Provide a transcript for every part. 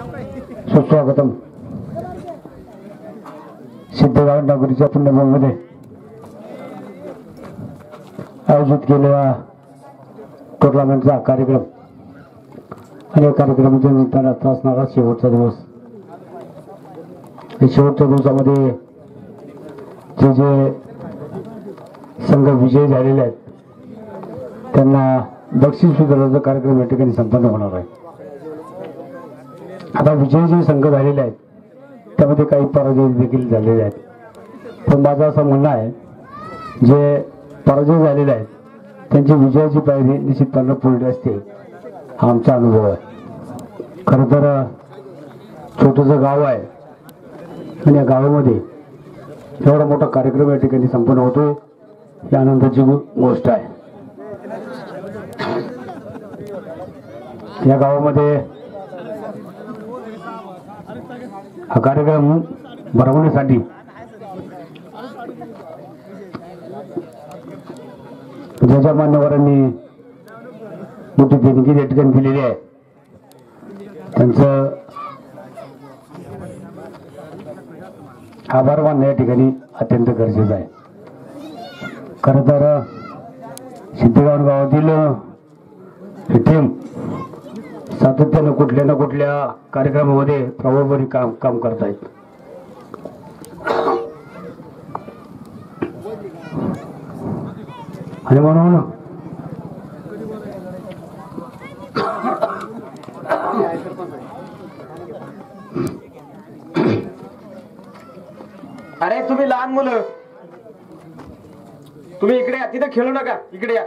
सुस्वागतम. सिद्धगाव नगरीच्या पुण्यभूमीमध्ये आयोजित केलेला टुर्नामेंटचा कार्यक्रम. आणि या कार्यक्रमाच्या निमित्तानं आता असणारा शेवटचा दिवस. या शेवटच्या दिवसामध्ये जे जे संघ विजयी झालेले आहेत त्यांना बक्षीस वितरणाचा कार्यक्रम या ठिकाणी संपन्न होणार आहे. आता विजयी जे संघ झालेले आहेत त्यामध्ये काही पराजय देखील झालेले आहेत. पण माझं असं म्हणणं आहे जे पराजय झालेले आहेत त्यांची विजयाची पायरी निश्चितपणे पुढे असते हा आमचा अनुभव आहे. खरं तर छोटंसं गाव आहे आणि या गावामध्ये एवढा मोठा कार्यक्रम या ठिकाणी संपन्न होतो ही आनंदाची गोष्ट आहे. या गावामध्ये हा कार्यक्रम भरवण्यासाठी. ज्या मान्यवरांनी मोठी देणगी या ठिकाणी दिलेली आहे. त्यांचं आभार मानणं या ठिकाणी अत्यंत गरजेचं आहे. खरं तर सिद्धगाव गावातील ही टीम सातत्यानं कुठल्या ना कुठल्या कार्यक्रमामध्ये प्रभावपणे काम काम करतायत. आणि म्हणून. अरे तुम्ही लहान मुलं. तुम्ही इकडे या तिथे खेळू नका. इकडे या.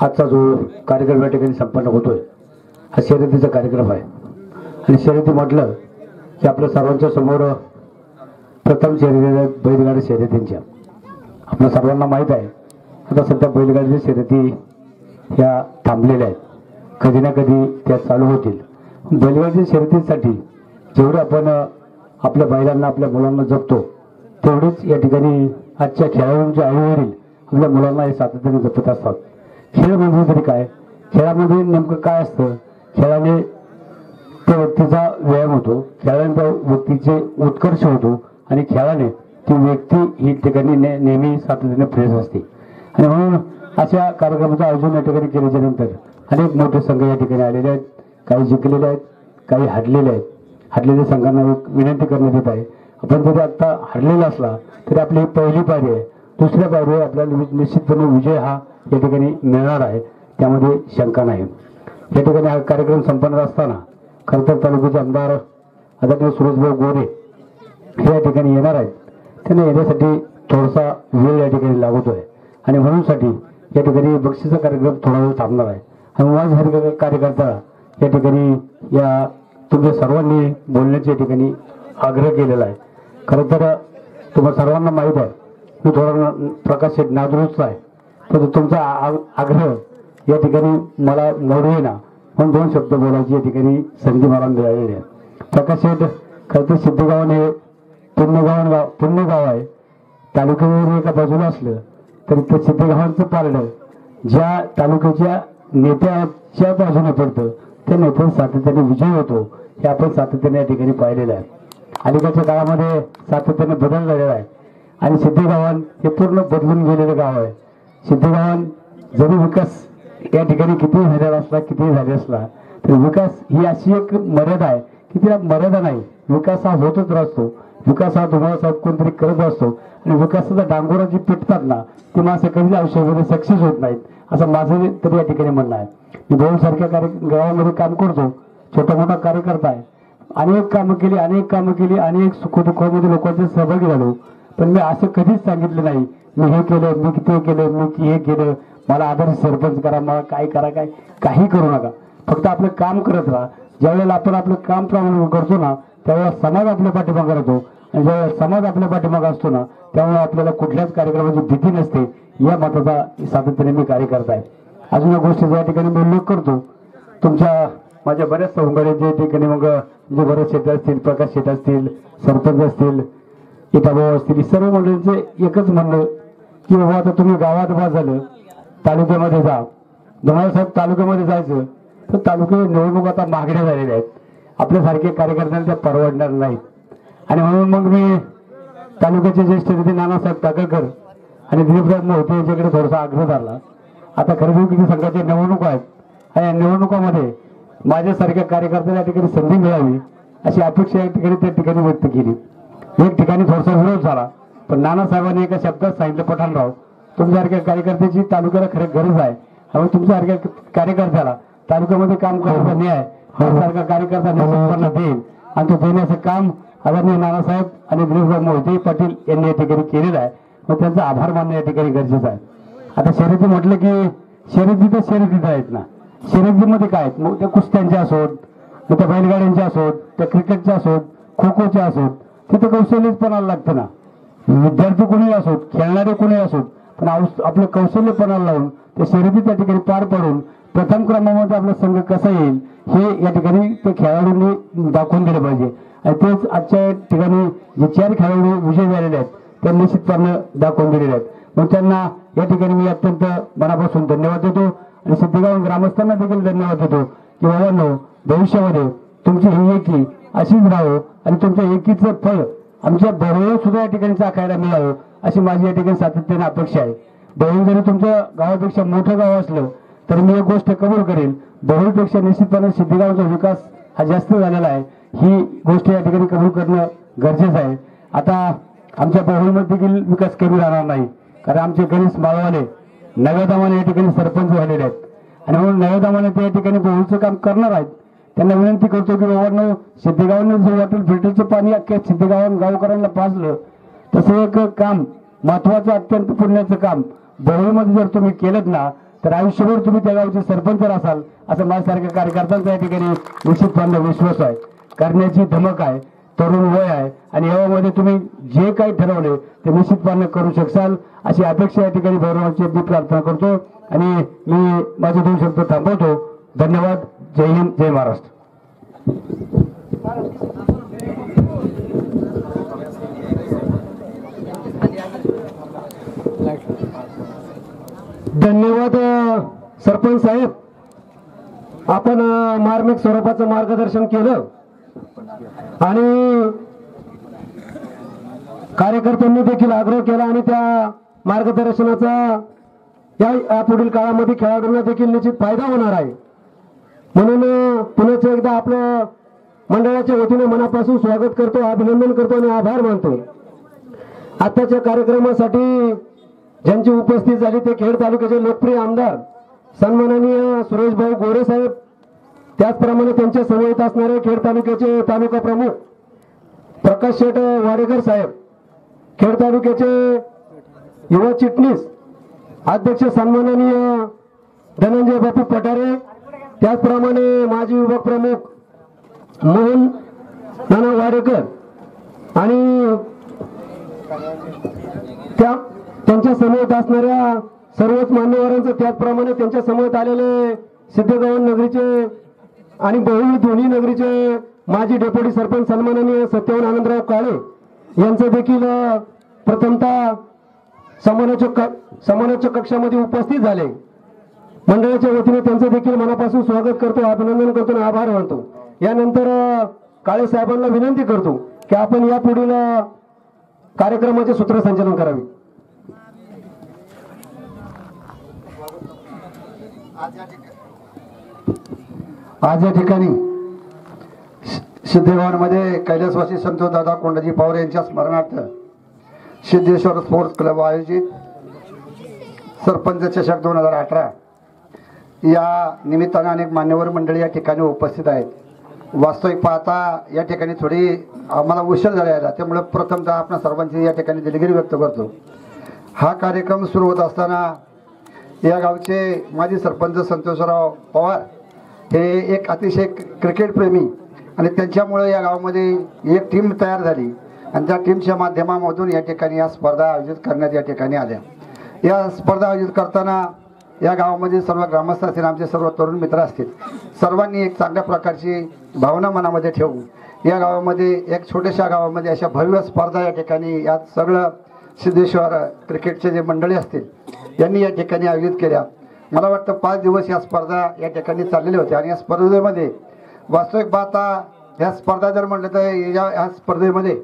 आजचा जो कार्यक्रम या ठिकाणी संपन्न होतोय हा शर्यतीचा कार्यक्रम आहे. आणि शर्यती म्हटलं की आपल्या सर्वांच्या समोर प्रथम शर्यती बैलगाडी शर्यतींच्या. आपल्या सर्वांना माहीत आहे आता सध्या बैलगाडीच्या शर्यती ह्या थांबलेल्या आहेत. कधी ना कधी त्या चालू होतील. बैलगाडीच्या शर्यतीसाठी जेवढं आपण आपल्या बैलांना आपल्या मुलांना जपतो तेवढेच या ठिकाणी आजच्या खेळाडूंच्या आईवरील आपल्या मुलांना हे सातत्याने जपत असतात. खेळ म्हणजे तरी काय? खेळामध्ये नेमकं काय असतं? खेळाने त्या व्यक्तीचा व्यायाम होतो खेळाने त्या व्यक्तीचे उत्कर्ष होतो आणि खेळाने ती व्यक्ती ही ठिकाणी ने- नेहमी सातत्याने फ्रेश असते. आणि म्हणून अशा कार्यक्रमाचं आयोजन या ठिकाणी केल्याच्यानंतर अनेक मोठे संघ या ठिकाणी आलेले आहेत. काही जिंकलेले आहेत काही हरलेले आहेत. हरलेल्या संघांना एक विनंती करण्यात येत आहे. आपण जरी आत्ता हरलेला असला तरी आपली पहिली पायरी आहे. दुसऱ्या पायरीवर आपल्याला निश्चितपणे विजय हा या ठिकाणी मिळणार आहे त्यामध्ये शंका नाही. या ठिकाणी हा कार्यक्रम संपन्न असताना खरंतर तालुक्याचे आमदार आदरणीय सुरेशभाऊ गोरे हे या ठिकाणी येणार आहेत. त्यांना येण्यासाठी थोडासा वेळ या ठिकाणी लागतोय. आणि म्हणूनसाठी या ठिकाणी बक्षीचा कार्यक्रम थोडा वेळ थांबणार आहे. आणि माझ्यासारखे कार्यकर्ता या ठिकाणी या तुमच्या सर्वांनी बोलण्याच्या ठिकाणी आग्रह केलेला आहे. खरं तर तुम्हाला सर्वांना माहीत आहे मी थोडा प्रकाश नादुरुस्त आहे. तर तुमचा आ- आग्रह या ठिकाणी मला मोडू ना म्हणून दोन शब्द बोलायची या ठिकाणी संधी मला मिळालेली आहे. प्रकाश शेठ खरं तर सिद्धगावाने हे पुण्यगावन गाव पुण्य गाव आहे. तालुक्यावर एका बाजूला असलं तरी ते सिद्धगावांचं पारडं ज्या तालुक्याच्या नेत्याच्या बाजूने पडतं त्या नेत्याने सातत्याने विजय होतो हे आपण सातत्याने या ठिकाणी पाहिलेलं आहे. अलीकडच्या काळामध्ये सातत्याने बदल झालेला आहे. आणि सिद्धगावन हे पूर्ण बदलून गेलेलं गाव आहे. सिद्धगावान जरी विकास या ठिकाणी किती झालेला असला किती झाले असला तर विकास ही अशी एक मर्यादा आहे की तिला मर्यादा नाही. विकास हा होतच राहतो. विकास हा तुम्हाला साहेब कोणतरी करत असतो. आणि विकासाचा डांगोरा जी पिटतात ना ती माणसं कधीच आयुष्यामध्ये सक्सेस होत नाहीत. असं माझं तरी या ठिकाणी म्हणणं आहे. मी दोन सारख्या कार्य गावामध्ये काम करतो. छोटा मोठा कार्यकर्ता आहे. अनेक कामं केली अनेक कामं केली अनेक सुखदुःखामध्ये लोकांचे सहभागी झालो. पण मी असं कधीच सांगितलं नाही. मी हे केलं मी ते केलं मी हे केलं. मला आदर्श सरपंच करा मला काय करा काय काही करू नका. फक्त आपलं काम करत राहा. ज्यावेळेला आपण आपलं काम प्रामाणिक करतो ना त्यावेळेला समाज आपल्या पाठीमागे राहतो. आणि ज्यावेळेला समाज आपल्या पाठीमागे असतो ना त्यामुळे आपल्याला कुठल्याच कार्यक्रमाची भीती नसते. या मताचा सातत्याने मी कार्य करत आहे. अजून या गोष्टीचा या ठिकाणी मी उल्लेख करतो तुमच्या माझ्या बऱ्याच सौंदर्याच्या ठिकाणी मग जे बरेच शेत असतील प्रकाश शेट असतील सरपंच असतील इटाभाऊ असतील सर्व मंडळींचे एकच म्हणणं की बाबा आता तुम्ही गावात बा झालं तालुक्यामध्ये जा. धुमाळ साहेब तालुक्यामध्ये जायचं तर तालुके निवडणूक आता मागण्या झालेल्या आहेत. आपल्यासारखे कार्यकर्त्यांना त्या परवडणार नाहीत. आणि म्हणून मग मी तालुक्याचे ज्येष्ठ नेते नानासाहेब टाकळकर आणि दिलीपराज मोहिते यांच्याकडे थोडासा आग्रह झाला आता खरेदी संघाच्या निवडणुका आहेत. आणि या निवडणुकामध्ये माझ्यासारख्या कार्यकर्त्यांना या ठिकाणी संधी मिळावी अशी अपेक्षा या ठिकाणी त्या ठिकाणी व्यक्त केली. एक ठिकाणी थोडासा विरोध झाला. पण नानासाहेबांनी एका शब्दात सांगितलं पठाणराव तुमच्यासारख्या कार्यकर्त्याची तालुक्याला खरं गरज आहे. आणि तुमच्यासारख्या कार्यकर्त्याला तालुक्यामध्ये काम करण्याचा न्याय सारखा कार्यकर्ता निश्चितपणे देईल. आणि तो देण्याचं काम आदरणीय नानासाहेब आणि दिलीपराव मोहिते पाटील यांनी या ठिकाणी केलेलं आहे. मग त्यांचा आभार मानणं या ठिकाणी गरजेचं आहे. आता शर्यती म्हटलं की शर्यती तर शर्यतीत आहेत ना. शर्यतीमध्ये काय आहेत? मग त्या कुस्त्यांच्या असोत मग त्या बैलगाड्यांच्या असोत त्या क्रिकेटच्या असोत खो खोच्या असोत. तिथं कौशल्यच पणाला लागतं ना. विद्यार्थी कोणी असोत खेळणारे कोणी असोत पण आपलं कौशल्य पणाला लावून ते शर्यती त्या ठिकाणी पार पडून प्रथम क्रमांकामध्ये आपला संघ कसा येईल हे या ठिकाणी त्या खेळाडूंनी दाखवून दिलं पाहिजे. आणि तेच आजच्या ठिकाणी जे चार खेळाडू विजय झालेले आहेत ते निश्चितपणे दाखवून दिलेले आहेत. मग त्यांना या ठिकाणी मी अत्यंत मनापासून धन्यवाद देतो. आणि सिद्धगाव ग्रामस्थांना देखील धन्यवाद देतो की बाबांनो भविष्यामध्ये तुमची ही एकी अशीच राहो आणि तुमच्या एकीचं फळ आमच्या बरोबर सुद्धा या ठिकाणी चाखायला मिळावं अशी माझी या ठिकाणी सातत्याने अपेक्षा आहे. बरोबर जरी तुमच्या गावापेक्षा मोठं गाव असलं तर मी एक गोष्ट कबूल करेन. बरोबरपेक्षा निश्चितपणे सिद्धगावचा विकास हा जास्त झालेला आहे. ही गोष्ट या ठिकाणी कबूल करणं गरजेचं आहे. आता आमच्या बहुलमध्ये देखील विकास कमी राहणार नाही. कारण आमचे गणेश माळवाले नव्यादामाने या ठिकाणी सरपंच झालेले आहेत. आणि म्हणून नव्यादामाने ते या ठिकाणी बहुलचं काम करणार आहेत. त्यांना विनंती करतो की बाबांनो सिद्धेगावांना जर वॉटर फिल्टरचं पाणी अख्ख्या सिद्धेगावान गावकऱ्यांना पाजलं तसं एक काम महत्वाचं अत्यंत पुण्याचं काम बहुळमध्ये जर तुम्ही केलं ना तर आयुष्यभर तुम्ही त्या गावचे सरपंच असाल असं माझ्यासारख्या कार्यकर्त्यांचा या ठिकाणी निश्चितपणे विश्वास आहे. करण्याची धमक आहे तरुण वय आहे आणि यामध्ये तुम्ही जे काही ठरवले ते निश्चितपणे करू शकाल अशी अपेक्षा या ठिकाणी गौरवाची मी प्रार्थना करतो. आणि मी माझे दोन शब्द थांबवतो. धन्यवाद. जय हिंद जय महाराष्ट्र. धन्यवाद सरपंच साहेब. आपण मार्मिक स्वरूपाचं मार्गदर्शन केलं. आणि कार्यकर्त्यांनी देखील आग्रह केला आणि त्या मार्गदर्शनाचा या पुढील काळामध्ये खेळाडूंना देखील निश्चित फायदा होणार आहे. म्हणून पुन्हा एकदा आपलं मंडळाच्या वतीने मनापासून स्वागत करतो अभिनंदन करतो आणि आभार मानतो. आताच्या कार्यक्रमासाठी ज्यांची उपस्थित झाली ते खेड तालुक्याचे लोकप्रिय आमदार सन्माननीय सुरेशभाऊ गोरे साहेब त्याचप्रमाणे त्यांच्या समवेत असणारे खेड तालुक्याचे तालुका प्रमुख प्रकाश शेठ वाडेकर साहेब खेड तालुक्याचे युवा चिटणीस अध्यक्ष सन्माननीय धनंजय बापू पठारे त्याचप्रमाणे माजी विभाग प्रमुख मोहन नाना वाडेकर आणि त्या त्यांच्यासमोर असणाऱ्या सर्वच मान्यवरांचं त्याचप्रमाणे त्यांच्यासमोर आलेले सिद्धगवन नगरीचे आणि बहुवी दोन्ही नगरीचे माजी डेप्युटी सरपंच सन्माननीय सत्यवन आनंदराव काळे यांचं देखील प्रथमतः समालोचक समानोच्च कक्षामध्ये उपस्थित झाले. मंडळाच्या वतीने त्यांचं देखील मनापासून स्वागत करतो अभिनंदन करतो आणि आभार मानतो. यानंतर काळे साहेबांना विनंती करतो की आपण या पुढील कार्यक्रमाचे सूत्रसंचालन करावे. आज या ठिकाणी सिद्धेगावमध्ये कैलासवासी संत दादा कोंडाजी पवार यांच्या स्मरणार्थ सिद्धेश्वर स्पोर्ट्स क्लब आयोजित. सरपंच चषक दोन हजार अठरा. या निमित्तानं अनेक मान्यवर मंडळी या ठिकाणी उपस्थित आहेत. वास्तविक पाहता या ठिकाणी थोडी आम्हाला उशीर झालेला त्यामुळे प्रथमतः आपण सर्वांची या ठिकाणी दिलगिरी व्यक्त करतो. हा कार्यक्रम सुरू होत असताना या गावचे माजी सरपंच संतोषराव पवार हे एक अतिशय क्रिकेटप्रेमी आणि त्यांच्यामुळे या गावामध्ये एक टीम तयार झाली आणि त्या टीमच्या माध्यमामधून या ठिकाणी या स्पर्धा आयोजित करण्यात या ठिकाणी आल्या. या स्पर्धा आयोजित करताना या गावामध्ये सर्व ग्रामस्थ असतील आमचे सर्व तरुण मित्र असतील सर्वांनी एक चांगल्या प्रकारची भावना मनामध्ये ठेवून या गावामध्ये एक छोट्याशा गावामध्ये अशा भव्य स्पर्धा या ठिकाणी यात सगळं सिद्धेश्वर क्रिकेटचे जे मंडळी असतील यांनी या ठिकाणी आयोजित केल्या. मला वाटतं पाच दिवस या स्पर्धा या ठिकाणी चाललेल्या होत्या आणि या स्पर्धेमध्ये वास्तविक पाहता ह्या स्पर्धा जर म्हटलं तर या ह्या स्पर्धेमध्ये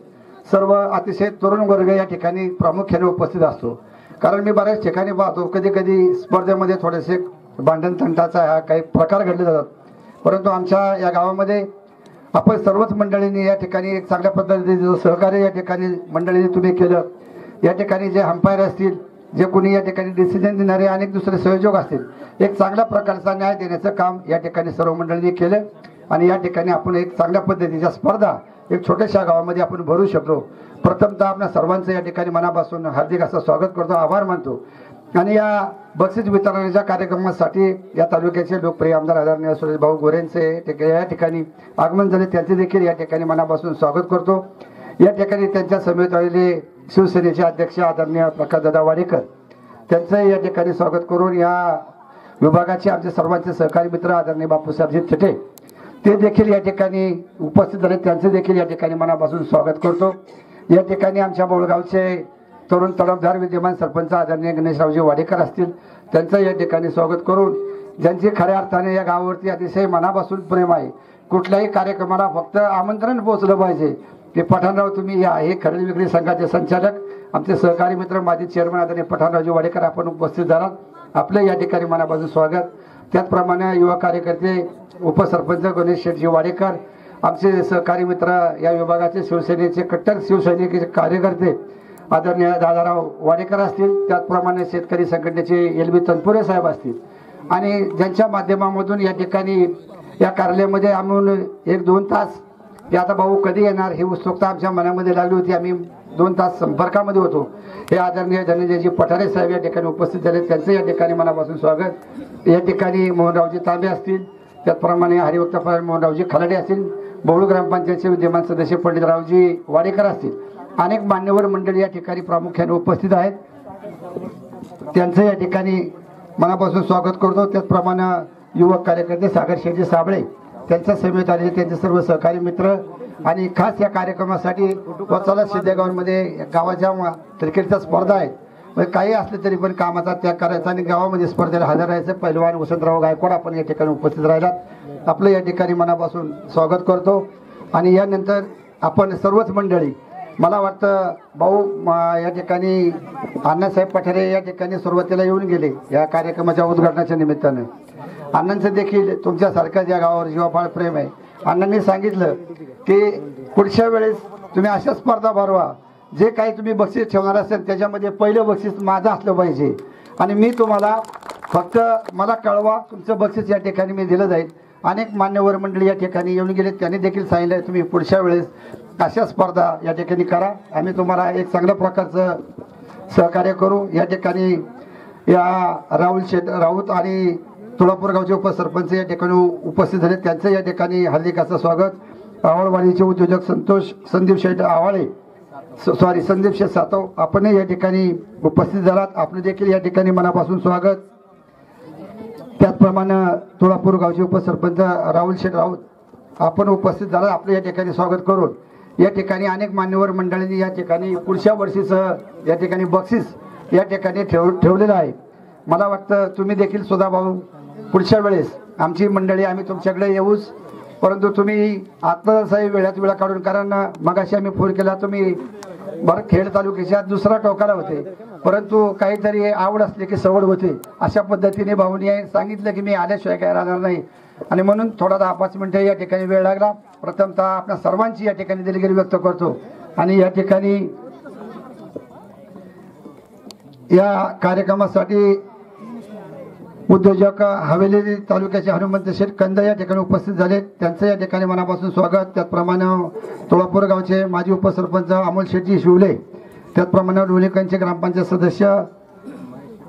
सर्व अतिशय तरुण वर्ग या ठिकाणी प्रामुख्याने उपस्थित असतो. कारण मी बऱ्याच ठिकाणी पाहतो कधी कधी स्पर्धेमध्ये थोडेसे भांडण तंटाचा हा काही प्रकार घडले जातात. परंतु आमच्या या गावामध्ये आपण सर्वच मंडळींनी या ठिकाणी एक चांगल्या पद्धतीचं सहकार्य या ठिकाणी मंडळींनी तुम्ही केलं या ठिकाणी जे अंपायर असतील जे कोणी या ठिकाणी डिसिजन देणारे अनेक दुसरे सहयोग असतील एक चांगल्या प्रकारचा न्याय देण्याचं काम या ठिकाणी सर्व मंडळींनी केलं. आणि या ठिकाणी आपण एक चांगल्या पद्धतीच्या स्पर्धा एक छोट्याशा गावामध्ये आपण भरू शकलो. प्रथमतः आपल्या सर्वांचं या ठिकाणी मनापासून हार्दिक असं स्वागत करतो आभार मानतो. आणि या बक्षीस वितरणाच्या कार्यक्रमासाठी या तालुक्याचे लोकप्रिय आमदार आदरणीय सुरेश भाऊ गोरेंचे या ठिकाणी आगमन झाले. त्यांचे देखील या ठिकाणी मनापासून स्वागत करतो. या ठिकाणी त्यांच्या समेत आलेले शिवसेनेचे अध्यक्ष आदरणीय प्रकाशदादा वाडेकर त्यांचंही या ठिकाणी स्वागत करून या विभागाचे आमचे सर्वांचे सहकारी मित्र आदरणीय बापूसाहेबजी थेटे ते देखील या ठिकाणी उपस्थित झाले. त्यांचे देखील या ठिकाणी मनापासून स्वागत करतो. या ठिकाणी आमच्या बोळगावचे तरुण तडफदार विद्यमान सरपंच आदरणीय गणेशरावजी वाडेकर असतील. त्यांचं या ठिकाणी स्वागत करून ज्यांची खऱ्या अर्थाने या गावावरती अतिशय मनापासून प्रेम आहे. कुठल्याही कार्यक्रमाला फक्त आमंत्रण पोहोचलं पाहिजे. ते पठाणराव तुम्ही या हे खरेदी विक्री संघाचे संचालक आमचे सहकारी मित्र माजी चेअरमन आदरणीय पठाणरावजी वाडेकर आपण उपस्थित झालात. आपलं या ठिकाणी मनापासून स्वागत. त्याचप्रमाणे युवा कार्यकर्ते उपसरपंच गणेश शेटजी वाडेकर आमचे सहकारी मित्र या विभागाचे शिवसेनेचे कट्टर शिवसैनिक कार्यकर्ते आदरणीय दादाराव वाडेकर असतील त्याचप्रमाणे शेतकरी संघटनेचे एल बी तनपुरे साहेब असतील. आणि ज्यांच्या माध्यमामधून या ठिकाणी या कार्यालयामध्ये आम्ही एक दोन तास की आता भाऊ कधी येणार? ही उत्सुकता आमच्या मनामध्ये लागली होती. आम्ही दोन तास संपर्कामध्ये होतो. हे आदरणीय धनंजयजी पठारे साहेब या ठिकाणी उपस्थित झाले. त्यांचं या ठिकाणी मनापासून स्वागत. या ठिकाणी मोहनरावजी तांबे असतील. त्याचप्रमाणे हरिभक्त मोहनरावजी खलाडे असतील. बहुळ ग्रामपंचायतचे विद्यमान सदस्य पंडितरावजी वाडेकर असतील. अनेक मान्यवर मंडळी या ठिकाणी प्रामुख्याने उपस्थित आहेत. त्यांचं या ठिकाणी मनापासून स्वागत करतो. त्याचप्रमाणे युवक कार्यकर्ते सागर शेठी साबळे त्यांच्या समेत आलेले त्यांचे सर्व सहकारी मित्र आणि खास या कार्यक्रमासाठी वचाला सिद्धेगावमध्ये गावाच्या क्रिकेटच्या स्पर्धा आहेत. म्हणजे काही असले तरी पण कामाचा त्याग करायचा आणि गावामध्ये स्पर्धेला हजर राहायचं. पहिलवान वसंतराव गायकवाड आपण या ठिकाणी उपस्थित राहिलात. आपलं या ठिकाणी मनापासून स्वागत करतो. आणि यानंतर आपण सर्वच मंडळी मला वाटतं भाऊ या ठिकाणी अण्णासाहेब पठारे या ठिकाणी सुरुवातीला येऊन गेले या कार्यक्रमाच्या उद्घाटनाच्या निमित्तानं. अण्णांचं देखील तुमच्यासारखं या गावावर जीवापाळ प्रेम आहे. अण्णांनी सांगितलं की पुढच्या वेळेस तुम्ही अशा स्पर्धा भरवा. जे काही तुम्ही बक्षीस ठेवणार असेल त्याच्यामध्ये पहिलं बक्षीस माझं असलं पाहिजे. आणि मी तुम्हाला फक्त मला कळवा तुमचं बक्षीस या ठिकाणी मी दिलं जाईल. अनेक मान्यवर मंडळी या ठिकाणी येऊन गेले. त्यांनी देखील सांगितलं तुम्ही पुढच्या वेळेस अशा स्पर्धा या ठिकाणी करा. आम्ही तुम्हाला एक चांगल्या प्रकारचं सहकार्य करू. या ठिकाणी या राहुल शेट राऊत आणि तुळापूर गावचे उपसरपंच या ठिकाणी उपस्थित झाले त्यांचं या ठिकाणी हार्दिकाचं स्वागत. आवळवाडीचे उद्योजक संतोष संदीप शेठ आवाळे सॉरी संदीप शेठ सातव आपण या ठिकाणी उपस्थित झालात. आपण देखील या ठिकाणी मनापासून स्वागत. त्याचप्रमाणे तुळापूर गावचे उपसरपंच राहुल शेठ राऊत आपण उपस्थित झाला आपलं या ठिकाणी स्वागत करून या ठिकाणी अनेक मान्यवर मंडळींनी या ठिकाणी पुढच्या वर्षीचं या ठिकाणी बक्षीस या ठिकाणी ठेव ठेवलेलं आहे. मला वाटतं तुम्ही देखील स्वतः भाऊ पुढच्या वेळेस आमची मंडळी आम्ही तुमच्याकडे येऊच. परंतु तुम्ही आत्ताचाही वेळात वेळा काढून कारण मगाशी आम्ही फोन केला तुम्ही बरं खेड तालुक्याच्या दुसरा टोकाला होते. परंतु काहीतरी आवड असली की सवड होते. अशा पद्धतीने भाऊनी सांगितलं की मी आल्याशिवाय काय राहणार नाही. आणि म्हणून थोडा दहा पाच मिनिटं या ठिकाणी वेळ लागला. प्रथमतः आपल्या सर्वांची या ठिकाणी दिलगिरी व्यक्त करतो. आणि या ठिकाणी या कार्यक्रमासाठी उद्योजक हवेली तालुक्याचे हनुमंत शेठ कंद या ठिकाणी उपस्थित झाले. त्यांचं या ठिकाणी मनापासून स्वागत. त्याचप्रमाणे तुळापूर गावचे माजी उपसरपंच अमोल शेट्टी शिवले. त्याचप्रमाणे लोणीकंचे ग्रामपंचायत सदस्य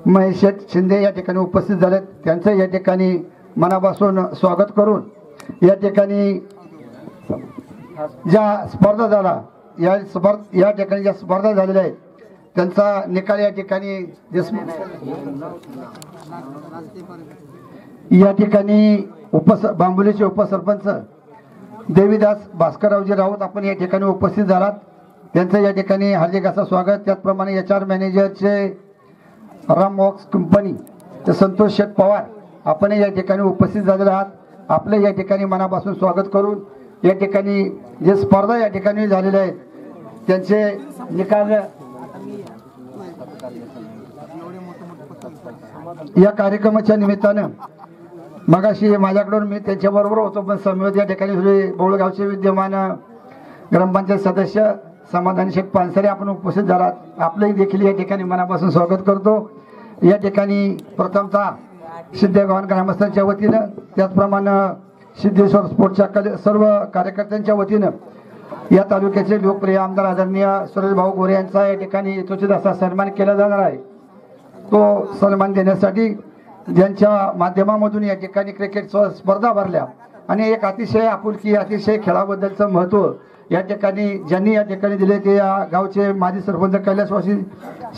महेश शेठ शिंदे या ठिकाणी उपस्थित झाले. त्यांचं या ठिकाणी मनापासून स्वागत करून या ठिकाणी ज्या स्पर्धा झाला या स्पर्धा या ठिकाणी ज्या स्पर्धा झालेल्या आहेत त्यांचा निकाल या ठिकाणी या ठिकाणी उपस बांबोलीचे उपसरपंच देवीदास भास्कररावजी राऊत आपण या ठिकाणी उपस्थित झालात. त्यांचं या ठिकाणी हार्दिक असं स्वागत. त्याचप्रमाणे एच आर मॅनेजरचे राम वॉक्स कंपनी ते संतोष शेठ पवार आपण या ठिकाणी उपस्थित झालेले आहात. आपलं या ठिकाणी मनापासून स्वागत करून या ठिकाणी जे स्पर्धा या ठिकाणी झालेल्या आहेत त्यांचे निकाल या कार्यक्रमाच्या निमित्तानं मगाशी माझ्याकडून मी त्यांच्याबरोबर होतो पण समवेत या ठिकाणी बोळगावचे विद्यमान ग्रामपंचायत सदस्य समाधान शेख पानसरे आपण उपस्थित झालात. आपलंही देखील या ठिकाणी मनापासून स्वागत करतो. या ठिकाणी प्रथमतः सिद्धेगावन ग्रामस्थांच्या वतीनं त्याचप्रमाणे सिद्धेश्वर स्पोर्टच्या कले सर्व कार्यकर्त्यांच्या वतीनं या तालुक्याचे लोकप्रिय आमदार आदरणीय सुरेश भाऊ गोरे यांचा या ठिकाणी यथोचित असा सन्मान केला जाणार आहे. तो सन्मान देण्यासाठी ज्यांच्या माध्यमामधून या ठिकाणी क्रिकेट स्पर्धा भरल्या. आणि एक अतिशय आपुलकी अतिशय खेळाबद्दलचं महत्त्व या ठिकाणी ज्यांनी या ठिकाणी दिले ते या गावचे माजी सरपंच कैलासवासी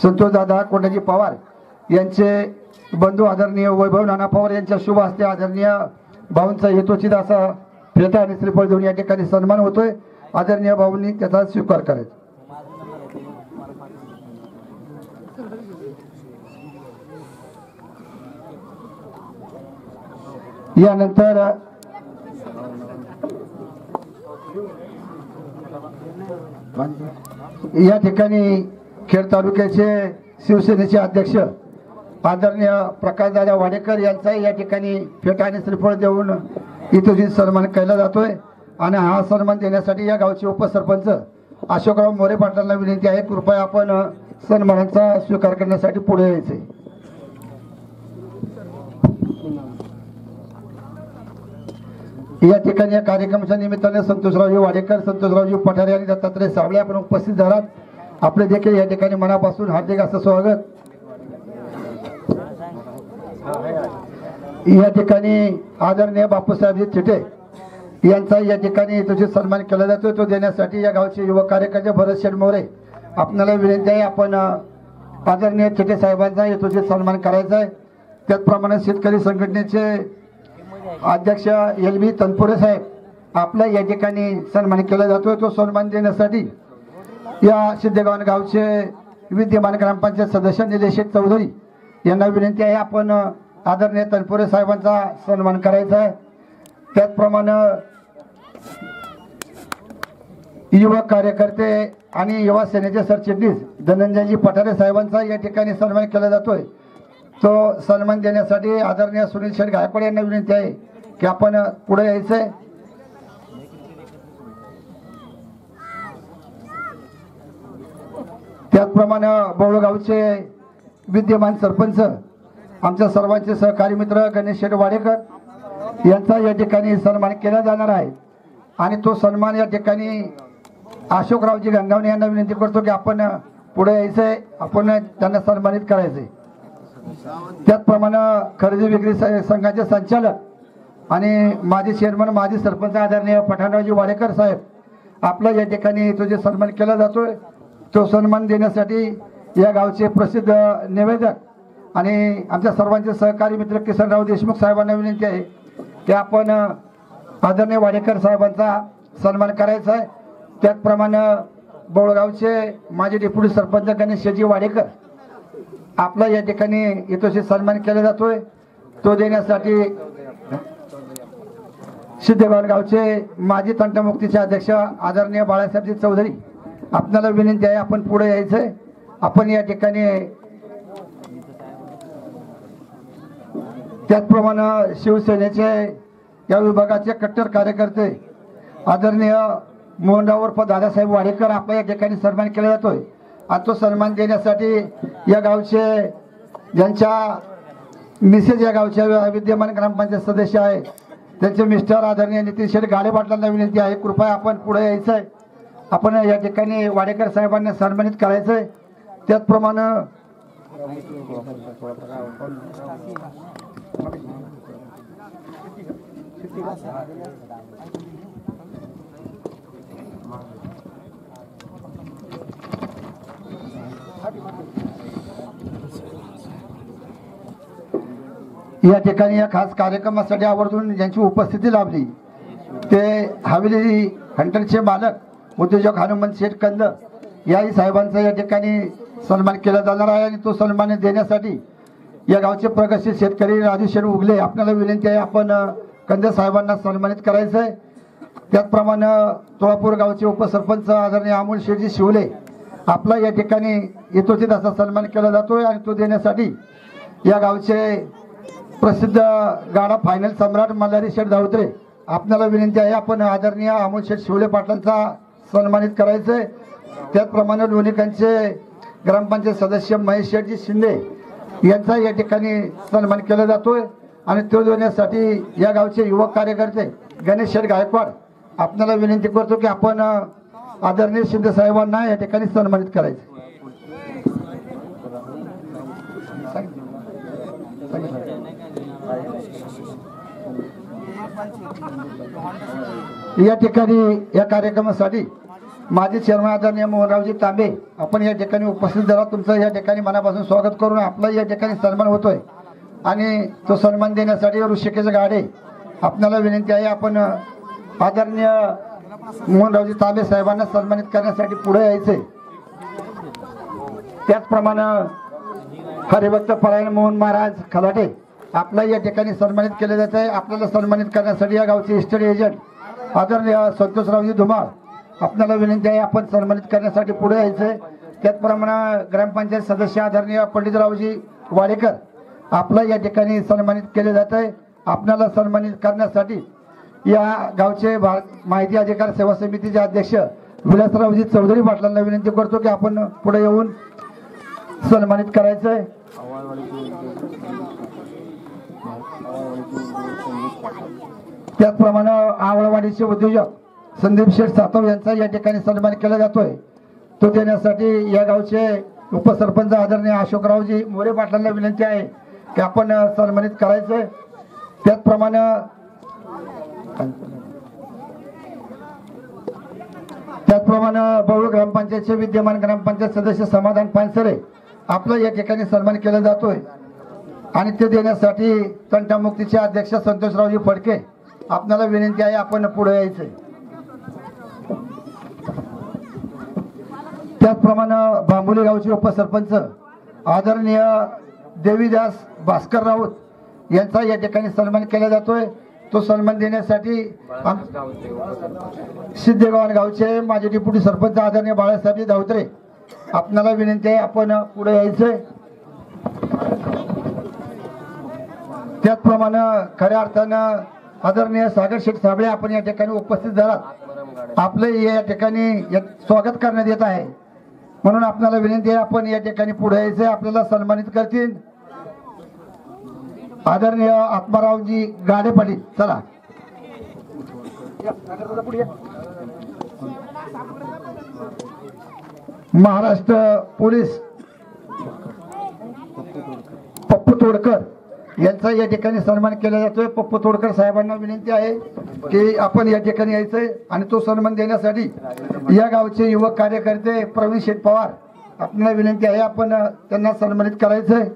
संतोषदादा कोंडाजी पवार यांचे बंधू आदरणीय वैभव नाना पवार यांच्या शुभ हस्ते आदरणीय भाऊंचा हेतोचित असा फेटा आणि श्रीफळ देऊन या ठिकाणी सन्मान होतोय. आदरणीय भाऊंनी त्याचा स्वीकार करायचा. यानंतर या ठिकाणी खेड तालुक्याचे शिवसेनेचे अध्यक्ष आदरणीय प्रकाशदादा वाडेकर यांचाही या ठिकाणी फेटा आणि श्रीफळ देऊन इथं सन्मान केला जातोय. आणि हा सन्मान देण्यासाठी या गावचे उपसरपंच अशोकराव मोरे पाटलांना विनंती आहे कृपया आपण सन्मानाचा स्वीकार करण्यासाठी पुढे यायचे. या ठिकाणी या कार्यक्रमाच्या निमित्ताने संतोषरावजी वाडेकर संतोषरावजी पठारे आणि दत्तात्रय सावळे आपण उपस्थित झालात. आपले देखील या ठिकाणी मनापासून हार्दिक असं स्वागत. या ठिकाणी आदरणीय बापूसाहेबजी चिटे यांचा या ठिकाणी तुझे सन्मान केला जातो तो देण्यासाठी या गावचे युवक कार्यकर्ते भरत शेठ मोरे आपल्याला विनंती आहे आपण आदरणीय चिटे साहेबांचा तुझे सन्मान करायचा आहे. त्याचप्रमाणे शेतकरी संघटनेचे अध्यक्ष एल बी तनपुरे साहेब आपला या ठिकाणी सन्मान केला जातोय. तो सन्मान देण्यासाठी या सिद्धगावन गावचे विद्यमान ग्रामपंचायत सदस्य निलेश चौधरी यांना विनंती आहे आपण आदरणीय तनपुरे साहेबांचा सन्मान करायचा आहे. त्याचप्रमाणे युवक कार्यकर्ते आणि युवा सेनेचे सरचिटणीस धनंजयजी पठारे साहेबांचा या ठिकाणी सन्मान केला जातोय. तो सन्मान देण्यासाठी आदरणीय सुनील शेठ गायकवाड यांना विनंती आहे की आपण पुढे यायचंय. त्याचप्रमाणे बोळगावचे विद्यमान सरपंच आमच्या सर्वांचे सहकारी मित्र गणेश शेठ वाडेकर यांचा या ठिकाणी सन्मान केला जाणार आहे. आणि तो सन्मान या ठिकाणी अशोकरावजी गंगावणे यांना विनंती करतो की आपण पुढे यायचंय आपण त्यांना सन्मानित करायचंय. त्याचप्रमाणे खरेदी विक्री स- संघाचे संचालक आणि माजी चेअरमन माजी सरपंच आदरणीय पठाणरावजी वाडेकर साहेब आपला या ठिकाणी तो जे सन्मान केला जातोय तो सन्मान देण्यासाठी या गावचे प्रसिद्ध निवेदक आणि आमच्या सर्वांचे सहकारी मित्र किसनराव देशमुख साहेबांना विनंती आहे की आपण आदरणीय वाडेकर साहेबांचा सन्मान करायचा आहे. त्याचप्रमाणे बोळगावचे माजी डेप्युटी सरपंच गणेश शेजी वाडेकर आपला या ठिकाणी इतोशी सन्मान केला जातोय. तो देण्यासाठी सिद्धेगाव गावचे माजी तंटमुक्तीचे अध्यक्ष आदरणीय बाळासाहेबजी चौधरी आपल्याला विनंती आहे आपण पुढे यायचंय. आपण या ठिकाणी त्याचप्रमाणे शिवसेनेचे या विभागाचे कट्टर कार्यकर्ते आदरणीय मोहनराव उर्फ दादासाहेब वाडेकर आपल्या या ठिकाणी सन्मान केला जातोय. आत्मसन्मान देण्यासाठी या गावचे ज्यांच्या मिसेस या गावच्या विद्यमान ग्रामपंचायत सदस्य आहे त्यांचे मिस्टर आदरणीय नितीन शेठ गाडे पाटलांना विनंती आहे कृपया आपण पुढे यायचं आहे आपण या ठिकाणी वाडेकर साहेबांना सन्मानित करायचं आहे त्याचप्रमाणे या ठिकाणी या खास कार्यक्रमासाठी आवर्जून ज्यांची उपस्थिती लाभली ते हवेली हंटरचे मालक उद्योजक हनुमंत शेठ कंद याही साहेबांचा या ठिकाणी सन्मान केला जाणार आहे आणि तो सन्मान देण्यासाठी या गावचे प्रगतशील शेतकरी राजू शेठ उगले आपल्याला विनंती आहे आपण कंद साहेबांना सन्मानित करायचं आहे त्याचप्रमाणे तुळापूर गावचे उपसरपंच आदरणीय अमोल शेठजी शिवले आपला या ठिकाणी यथोचित असा सन्मान केला जातोय आणि तो देण्यासाठी या गावचे प्रसिद्ध गाडा फायनल सम्राट मल्हारी शेठ धावत्रे आपल्याला विनंती आहे आपण आदरणीय अमोल शेठ शिवले पाटलांचा सन्मानित करायचं आहे. त्याचप्रमाणे लोणिकांचे ग्रामपंचायत सदस्य महेश शेठजी शिंदे यांचा या ठिकाणी सन्मान केला जातोय. आणि तो देण्यासाठी या गावचे युवक कार्यकर्ते गणेश शेठ गायकवाड आपल्याला विनंती करतो की आपण आदरणीय शिंदे साहेबांना या ठिकाणी सन्मानित करायचं. या ठिकाणी या कार्यक्रमासाठी माजी चेअरमन आदरणीय मोहनरावजी तांबे आपण या ठिकाणी उपस्थित झाला तुमचं या ठिकाणी मनापासून स्वागत करून आपला या ठिकाणी सन्मान होतोय. आणि तो सन्मान देण्यासाठी ऋषिकेश गाडे आपल्याला विनंती आहे आपण आदरणीय मोहनरावजी तांबे साहेबांना सन्मानित करण्यासाठी पुढे यायचे. त्याचप्रमाणे हरिभक्त परायण मोहन महाराज खलाटे आपला या ठिकाणी सन्मानित केले जात आहे. आपल्याला सन्मानित करण्यासाठी या गावचे इस्टेट एजंट आदरणीय संतोषरावजी धुमाळ आपल्याला विनंती आहे आपण सन्मानित करण्यासाठी पुढे यायचं. त्याचप्रमाणे ग्रामपंचायत सदस्य आदरणीय पंडितरावजी वाडेकर आपला या ठिकाणी सन्मानित केले जात आहे. आपल्याला सन्मानित करण्यासाठी या गावचे भा- माहिती अधिकार सेवा समितीचे अध्यक्ष विलासरावजी चौधरी पाटलांना विनंती करतो की आपण पुढे येऊन सन्मानित करायचंय. त्याचप्रमाणे आवळवाडीचे उद्योजक संदीप शेठ सातव यांचा या ठिकाणी सन्मान केला जातोय. तो देण्यासाठी या गावचे उपसरपंच आदरणीय अशोकरावजी मोरे पाटलांना विनंती आहे की आपण सन्मानित करायचंय. त्याचप्रमाणे त्याचप्रमाणे बहुळ ग्रामपंचायतचे विद्यमान ग्रामपंचायत सदस्य समाधान पानसरे आपला या ठिकाणी सन्मान केला जातोय. आणि ते देण्यासाठी तंटामुक्तीचे अध्यक्ष संतोषरावजी फडके आपल्याला विनंती आहे आपण पुढे यायचंय. त्याचप्रमाणे बांबोली गावचे उपसरपंच आदरणीय देवीदास भास्कर राऊत यांचा या ठिकाणी सन्मान केला जातोय. तो सन्मान देण्यासाठी आम- गावचे माझे डिप्युटी सरपंच आदरणीय बाळासाहेब धावत्रे आपणाला विनंती आहे आपण पुढे यायचंय त्याचप्रमाणे खऱ्या अर्थानं आदरणीय सागर शेठ साबळे आपण या ठिकाणी उपस्थित झालात. आपलं या ठिकाणी स्वागत करण्यात येत आहे. म्हणून आपल्याला विनंती आहे आपण या ठिकाणी पुढे यायचंय आपल्याला सन्मानित करतील. आदरणीय आत्मारावजी गाडे पाटील चला. महाराष्ट्र पोलीस पप्पू तोडकर यांचा या ठिकाणी सन्मान केला जातोय. पप्पू तोडकर साहेबांना विनंती आहे की आपण या ठिकाणी यायचंय आणि तो सन्मान देण्यासाठी या गावचे युवक कार्यकर्ते प्रवीण शेठ पवार आपल्याला विनंती आहे. आपण त्यांना सन्मानित करायचंय.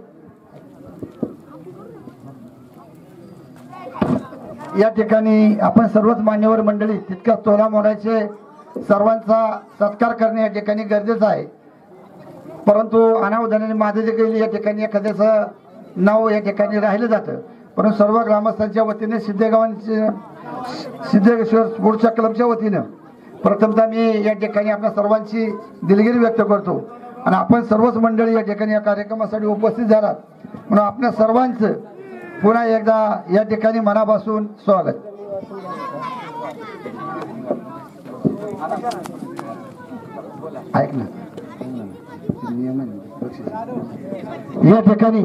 या ठिकाणी आपण सर्वच मान्यवर मंडळी तितक्या तोला मोडायचे. सर्वांचा सत्कार करणे या ठिकाणी गरजेचं आहे. परंतु अनावधानाने माझं जे काही या ठिकाणी एखाद्याचं नाव या ठिकाणी राहिलं जातं. परंतु सर्व ग्रामस्थांच्या वतीने सिद्धेगावांचे सिद्धेश्वर स्पोर्ट्सच्या क्लबच्या वतीनं प्रथमतः मी या ठिकाणी आपल्या सर्वांची दिलगिरी व्यक्त करतो. आणि आपण सर्वच मंडळी या ठिकाणी या कार्यक्रमासाठी उपस्थित झालात. म्हणून आपल्या सर्वांचं पुन्हा एकदा या ठिकाणी मनापासून स्वागत. ऐक ना. या ठिकाणी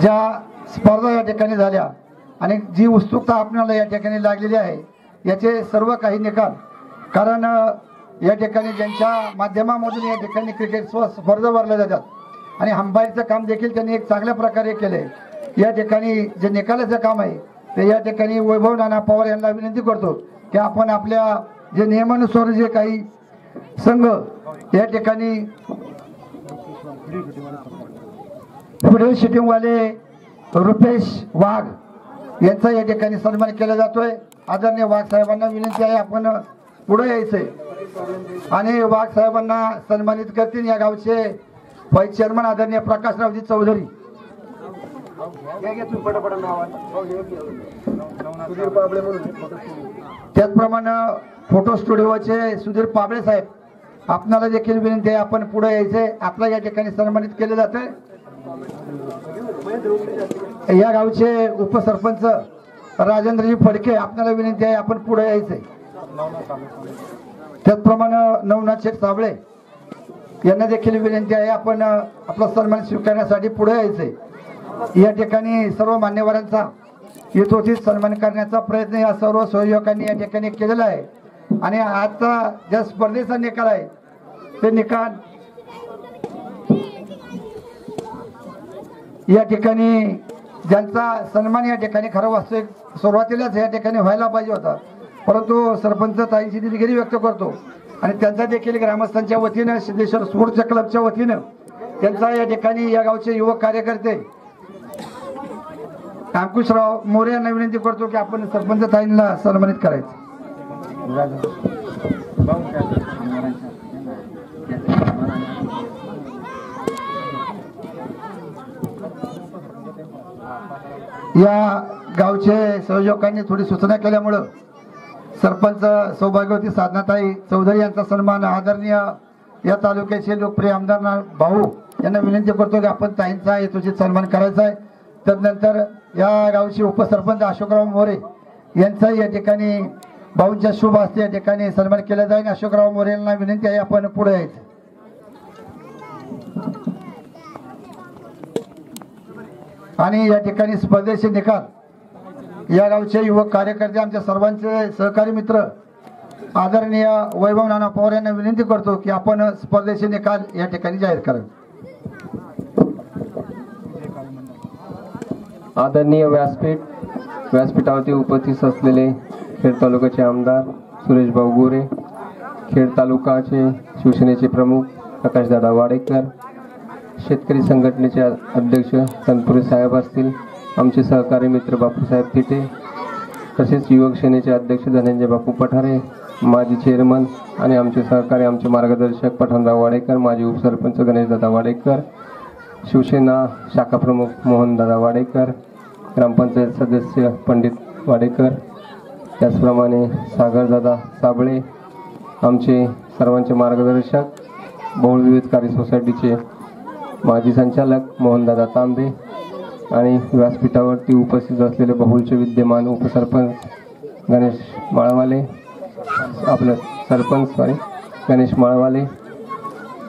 ज्या स्पर्धा या ठिकाणी झाल्या आणि जी उत्सुकता आपल्याला या ठिकाणी लागलेली आहे याचे सर्व काही निकाल. कारण या ठिकाणी ज्यांच्या माध्यमामधून या ठिकाणी क्रिकेट स्व- स्पर्धा भरल्या जातात आणि हंबाईचं काम देखील त्यांनी एक चांगल्या प्रकारे केलंय. या ठिकाणी जे निकालाचं काम आहे ते या ठिकाणी वैभव नाना पवार यांना विनंती करतो की आपण आपल्या जे नियमानुसार जे काही संघ या ठिकाणी पुढील शूटिंगवाले रुपेश वाघ यांचा या ठिकाणी सन्मान केला जातोय. आदरणीय वाघ साहेबांना विनंती आहे आपण पुढे यायचंय. आणि वाघ साहेबांना सन्मानित करतील या गावचे व्हाईस चेअरमन आदरणीय प्रकाशरावजी चौधरी. त्याचप्रमाणे फोटो स्टुडिओचे सुधीर पाबळे साहेब आपणाला देखील विनंती आहे आपण पुढे यायचे. आपला या ठिकाणी सन्मानित केले जाते. या गावचे उपसरपंच राजेंद्रजी फडके आपल्याला विनंती आहे आपण पुढे यायचे. त्याचप्रमाणे नवनाथ शेठ साबळे यांना देखील विनंती आहे आपण आपला सन्मान स्वीकारण्यासाठी पुढे यायचे. या ठिकाणी सर्व मान्यवरांचा यथोचित सन्मान करण्याचा प्रयत्न या सर्व सहयोगांनी या ठिकाणी केलेला आहे. आणि आजचा ज्या स्पर्धेचा निकाल आहे ते निकाल या ठिकाणी ज्यांचा सन्मान या ठिकाणी खरं वास्तविक सुरुवातीलाच या ठिकाणी व्हायला पाहिजे होता. परंतु सरपंच ताईंची दिलगिरी व्यक्त करतो. आणि त्यांचा देखील ग्रामस्थांच्या वतीनं सिद्धेश्वर स्पोर्ट्स क्लबच्या वतीनं त्यांचा या ठिकाणी या गावचे युवक कार्यकर्ते अंकुशराव मोरे यांना विनंती करतो की आपण सरपंच ताईंना सन्मानित करायचं. या गावचे संयोजकांनी थोडी सूचना केल्यामुळं सरपंच सौभाग्यवती साधनाताई चौधरी यांचा सन्मान आदरणीय या तालुक्याचे लोकप्रिय आमदार भाऊ यांना विनंती करतो की आपण ताईंचा यथोचित सन्मान करायचा आहे. त्यानंतर या गावचे उपसरपंच अशोकराव मोरे यांचा या ठिकाणी भाऊंच्या शुभ असते या ठिकाणी सन्मान केला जाईल. अशोकराव मोरे यांना विनंती आहे आपण पुढे यायचं. आणि या ठिकाणी स्पर्धेचे निकाल. या गावचे युवक कार्यकर्ते आमच्या सर्वांचे सहकारी मित्र आदरणीय वैभव नाना पवार यांना विनंती करतो की आपण स्पर्धेचे निकाल या ठिकाणी जाहीर करावे. आदरणीय व्यासपीठ व्यासपीठावरती उपस्थित असलेले खेड तालुक्याचे आमदार सुरेश भाऊ गोरे खेड तालुकाचे शिवसेनेचे प्रमुख प्रकाशदादा वाडेकर शेतकरी संघटनेचे अध्यक्ष तनपुरे साहेब असतील आमचे सहकारी मित्र बापूसाहेब तिटे तसेच युवक सेनेचे अध्यक्ष धनंजय बापू पठारे माजी चेअरमन आणि आमचे सहकारी आमचे मार्गदर्शक पठाणराव वाडेकर माजी उपसरपंच गणेशदादा वाडेकर शिवसेना शाखा प्रमुख मोहनदादा वाडेकर ग्रामपंचायत सदस्य पंडित वाडेकर त्याचप्रमाणे सागरदादा साबळे आमचे सर्वांचे मार्गदर्शक बहुळ विविधकारी सोसायटीचे माजी संचालक मोहनदादा तांबे आणि व्यासपीठावरती उपस्थित असलेले बहुळचे विद्यमान उपसरपंच गणेश माळवाले आपलं सरपंच सॉरी गणेश माळवाले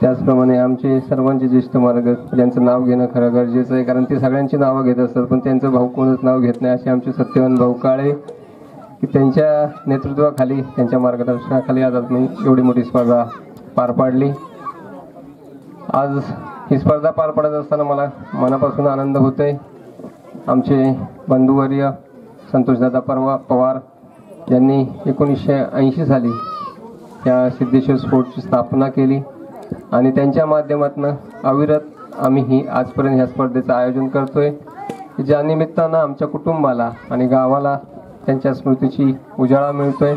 त्याचप्रमाणे आमचे सर्वांचे ज्येष्ठ मार्ग ज्यांचं नाव घेणं खरं गरजेचं आहे कारण ते सगळ्यांची नावं घेत असतात पण त्यांचं भाऊ कोणच नाव घेत नाही असे आमचे सत्यवान भाऊ काळे की त्यांच्या नेतृत्वाखाली त्यांच्या मार्गदर्शनाखाली आज आम्ही एवढी मोठी स्पर्धा पार पाडली. आज ही स्पर्धा पार पडत असताना मला मनापासून आनंद होतोय. आमचे बंधुवर्य संतोषदादा परवा पवार यांनी एकोणीसशे ऐंशी साली या सिद्धेश्वर स्पोर्टची स्थापना केली. आणि त्यांच्या माध्यमातून अविरत आम्ही ही आजपर्यंत ह्या स्पर्धेचं आयोजन करतोय. ज्या निमित्तानं आमच्या कुटुंबाला आणि गावाला त्यांच्या स्मृतीची उजाळा मिळतोय.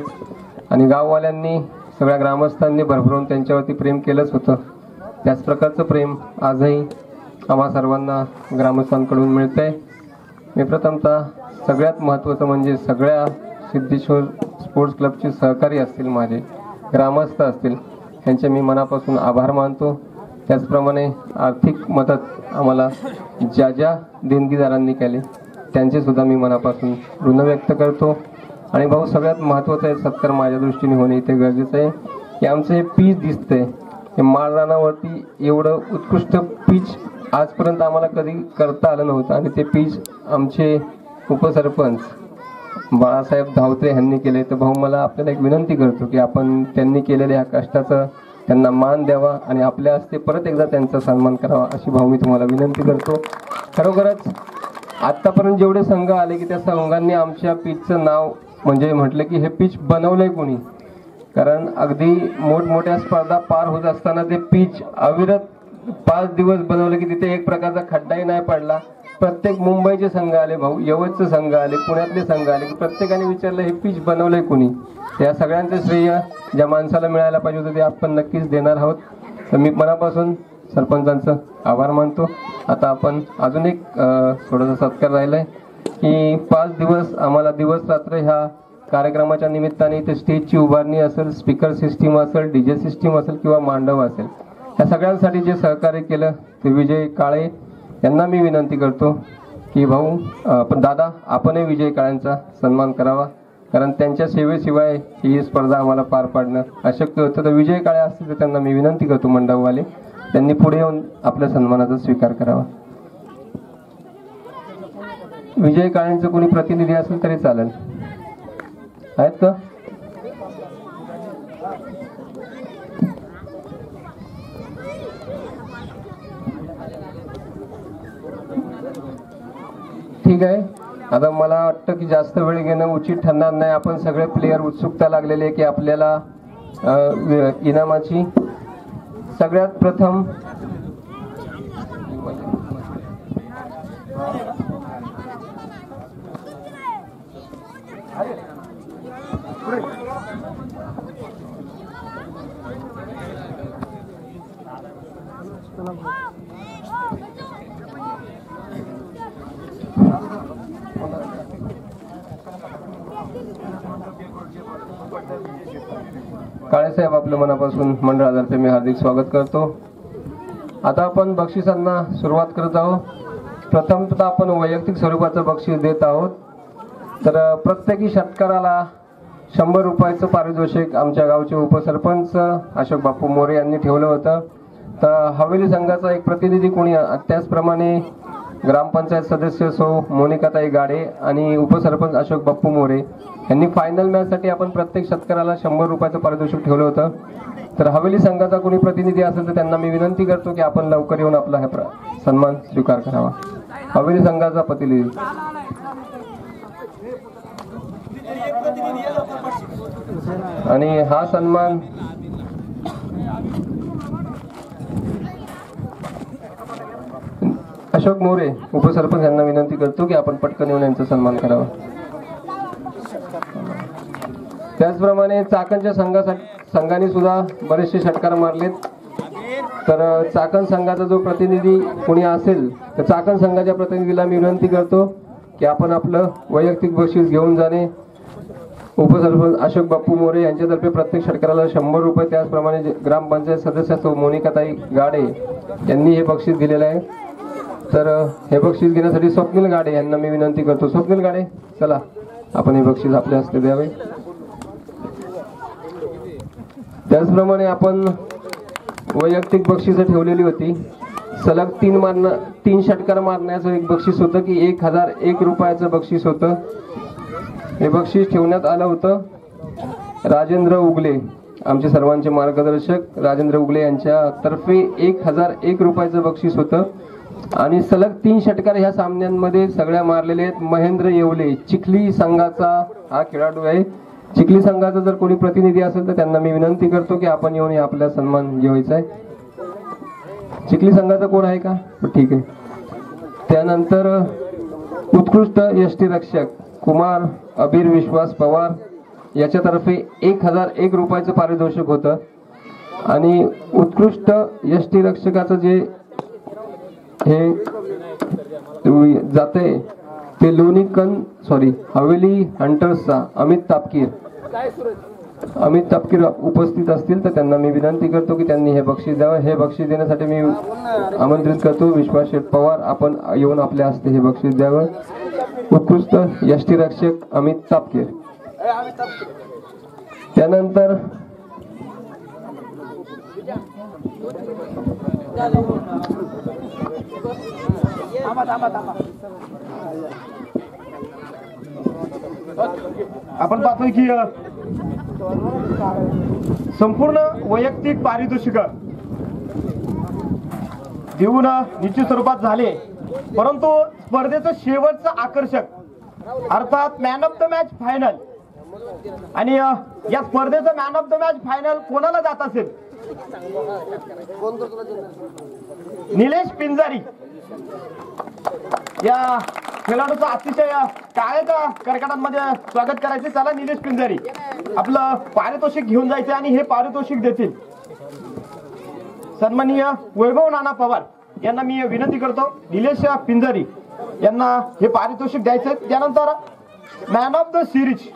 आणि गाववाल्यांनी सगळ्या ग्रामस्थांनी भरभरून त्यांच्यावरती प्रेम केलंच होतं. त्याच प्रकारचं प्रेम आजही आम्हा सर्वांना ग्रामस्थांकडून मिळतंय. मी प्रथमतः सगळ्यात महत्त्वाचं म्हणजे सगळ्या सिद्धेश्वर स्पोर्ट्स क्लबचे सहकारी असतील माझे ग्रामस्थ असतील त्यांचे मी मनापासून आभार मानतो. त्याचप्रमाणे आर्थिक मदत आम्हाला ज्या ज्या देणगीदारांनी केली त्यांचे सुद्धा मी मनापासून ऋण व्यक्त करतो. आणि भाऊ सगळ्यात महत्त्वाचं आहे सत्कार माझ्या दृष्टीने होणे इथे गरजेचं आहे. की आमचं हे पीच दिसतंय. हे माळरानावरती एवढं उत्कृष्ट पीच आजपर्यंत आम्हाला कधी करता आलं नव्हतं. आणि ते पीच आमचे उपसरपंच बाळासाहेब धावते यांनी केले तर भाऊ मला आपल्याला एक विनंती करतो की आपण त्यांनी केलेल्या ह्या कष्टाचं त्यांना मान द्यावा आणि आपल्या हस्ते परत एकदा त्यांचा सन्मान करावा अशी भाऊ मी तुम्हाला विनंती करतो. खरोखरच आत्तापर्यंत जेवढे संघ आले की त्या संघांनी आमच्या पीचचं नाव म्हणजे म्हटलं की हे पीच बनवलंय कोणी? कारण अगदी मोठमोठ्या स्पर्धा पार होत असताना ते पीच अविरत पाच दिवस बनवलं की तिथे एक प्रकारचा खड्डाही नाही पडला. प्रत्येक मुंबईचे संघ आले भाऊ यवतचे संघ आले पुण्यातले संघ आले की प्रत्येकाने विचारलं हे पिच बनवलंय कोणी? या सगळ्यांचं श्रेय ज्या माणसाला मिळायला पाहिजे होतं ते आपण नक्कीच देणार आहोत. तर मी मनापासून सरपंचांचं आभार मानतो. आता आपण अजून एक थोडासा सत्कार राहिलाय की पाच दिवस आम्हाला दिवस रात्र ह्या कार्यक्रमाच्या निमित्ताने इथे स्टेजची उभारणी असेल स्पीकर सिस्टीम असेल डीजे सिस्टीम असेल किंवा मांडव असेल. या सगळ्यांसाठी जे सहकार्य केलं ते विजय काळे यांना मी विनंती करतो की भाऊ पण दादा आपणही विजय काळ्यांचा सन्मान करावा. कारण त्यांच्या सेवेशिवाय ही स्पर्धा आम्हाला पार पाडणं अशक्य होतं. तर विजय काळे असतील तर त्यांना मी विनंती करतो मंडपवाले त्यांनी पुढे येऊन आपल्या सन्मानाचा स्वीकार करावा. विजय काळेंचं कोणी प्रतिनिधी असेल तरी चालेल. आहेत का? ठीक आहे. आता मला वाटतं की जास्त वेळ घेणं उचित ठरणार नाही. आपण सगळे प्लेयर उत्सुकता लागलेले आहे की आपल्याला इनामाची. सगळ्यात प्रथम काळेसाहेब आपलं मनापासून मंडळातर्फे मी हार्दिक स्वागत करतो. आता आपण बक्षिसांना सुरुवात करत आहोत. प्रथमतः आपण वैयक्तिक स्वरूपाचं बक्षीस देत आहोत. तर प्रत्येकी षटकाराला शंभर रुपयाचं पारितोषिक आमच्या गावचे उपसरपंच अशोक बापू मोरे यांनी ठेवलं होतं. तर हवेली संघाचा एक प्रतिनिधी कोणी त्याचप्रमाणे ग्रामपंचायत सदस्य सौ मोनिकाताई गाडे आणि उपसरपंच अशोक बाप्पू मोरे यांनी फायनल मॅचसाठी आपण प्रत्येक शेतकऱ्याला शंभर रुपयाचं पारितोषिक ठेवलं होतं. तर हवेली संघाचा कोणी प्रतिनिधी असेल तर त्यांना मी विनंती करतो की आपण लवकर येऊन आपला हा प्र- सन्मान स्वीकार करावा. हवेली संघाचा प्रतिनिधी. आणि हा सन्मान अशोक मोरे उपसरपंच यांना विनंती करतो की आपण पटकन येऊन यांचा सन्मान करावा. त्याचप्रमाणे चाकणच्या संघासाठी संघाने सुद्धा बरेचसे षटकार मारलेत. तर चाकण संघाचा जो प्रतिनिधी कोणी असेल तर चाकण संघाच्या प्रतिनिधीला मी विनंती करतो की आपण आपलं वैयक्तिक बक्षीस घेऊन जाणे. उपसरपंच अशोक बाप्पू मोरे यांच्यातर्फे प्रत्येक षटकाराला शंभर रुपये त्याचप्रमाणे ग्रामपंचायत सदस्य मोनिकाताई गाडे यांनी हे बक्षीस दिलेलं आहे. तर हे बक्षीस घेण्यासाठी स्वप्नील गाडे यांना मी विनंती करतो. स्वप्नील गाडे चला. आपण हे बक्षीस आपल्या हस्ते द्यावे. त्याचप्रमाणे आपण वैयक्तिक बक्षिसं ठेवलेली होती. सलग तीन मारण तीन षटकार मारण्याचं एक बक्षीस होतं की एक हजार एक रुपयाचं बक्षीस होतं. हे बक्षीस ठेवण्यात आलं होतं. राजेंद्र उगले आमचे सर्वांचे मार्गदर्शक. राजेंद्र उगले यांच्या तर्फे एक हजार एक रुपयाचं बक्षीस होतं. आणि सलग तीन षटकार ह्या सामन्यांमध्ये सगळ्या मारलेले आहेत. महेंद्र येवले चिखली संघाचा हा खेळाडू आहे. चिखली संघाचा जर कोणी प्रतिनिधी असेल तर त्यांना मी विनंती करतो की आपण येऊन हे आपला सन्मान घेवायचा आहे. चिखली संघाचा कोण आहे का? ठीक आहे. त्यानंतर उत्कृष्ट यष्टी रक्षक कुमार अबीर विश्वास पवार याच्यातर्फे एक हजार एक रुपयाचं पारितोषिक होतं. आणि उत्कृष्ट यष्टी रक्षकाचं जे हे जाते ते लोणीकन सॉरी हवेली हंटर्सचा अमित तापकीर. अमित तापकीर उपस्थित असतील तर त्यांना मी विनंती करतो की त्यांनी हे बक्षीस द्यावं. हे बक्षीस देण्यासाठी मी आमंत्रित करतो. विश्वास शेठ पवार आपण येऊन आपल्या हस्ते हे बक्षीस द्यावं. उत्कृष्ट यष्टीरक्षक अमित तापकीर. त्यानंतर आपण पाहतोय की संपूर्ण वैयक्तिक पारितोषिक देऊन निश्चित स्वरूपात झाले. परंतु स्पर्धेचं शेवटचं आकर्षक अर्थात man of the match final आणि या स्पर्धेचं man of the match final कोणाला जात असेल? निलेश पिंजारी. या खेळाडूचा अतिशय टाळ्याच्या कर्कटांमध्ये स्वागत करायचे. चला निलेश पिंजारी. आपलं पारितोषिक घेऊन जायचे आणि हे पारितोषिक देतील. सन्माननीय वैभव नाना पवार यांना मी विनंती करतो. निलेश पिंजारी यांना हे पारितोषिक द्यायचे त्यानंतर मॅन ऑफ द सिरीज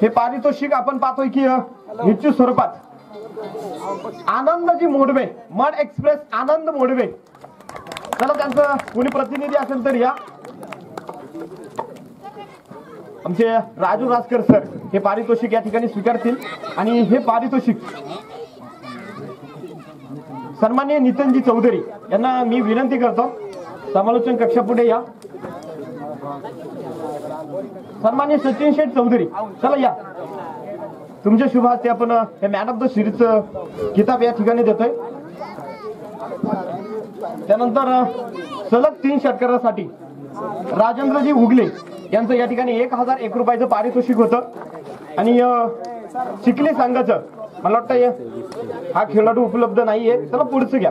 हे पारितोषिक आपण पाहतोय की निश्चित स्वरूपात आनंदाची मोडवे मड एक्सप्रेस आनंद मोडवे. चला त्यांचं कोणी प्रतिनिधी असेल तर या. आमचे राजू राजकर सर हे पारितोषिक या ठिकाणी स्वीकारतील आणि हे पारितोषिक सन्मान्य नितनजी चौधरी यांना मी विनंती करतो. समालोचन कक्षापुढे या. सन्मान्य सचिन शेठ चौधरी चला या. तुमच्या शुभ हस्ते आपण हे मॅन ऑफ द सिरीज किताब या ठिकाणी देतोय. त्यानंतर सलग तीन षटकारासाठी राजेंद्रजी उगले यांचं या ठिकाणी एक हजार एक रुपयाचं पारितोषिक होतं. आणि शिकले सांगायचं संघाचं मला वाटतं हा खेळाडू उपलब्ध नाहीये चला पुढचं घ्या.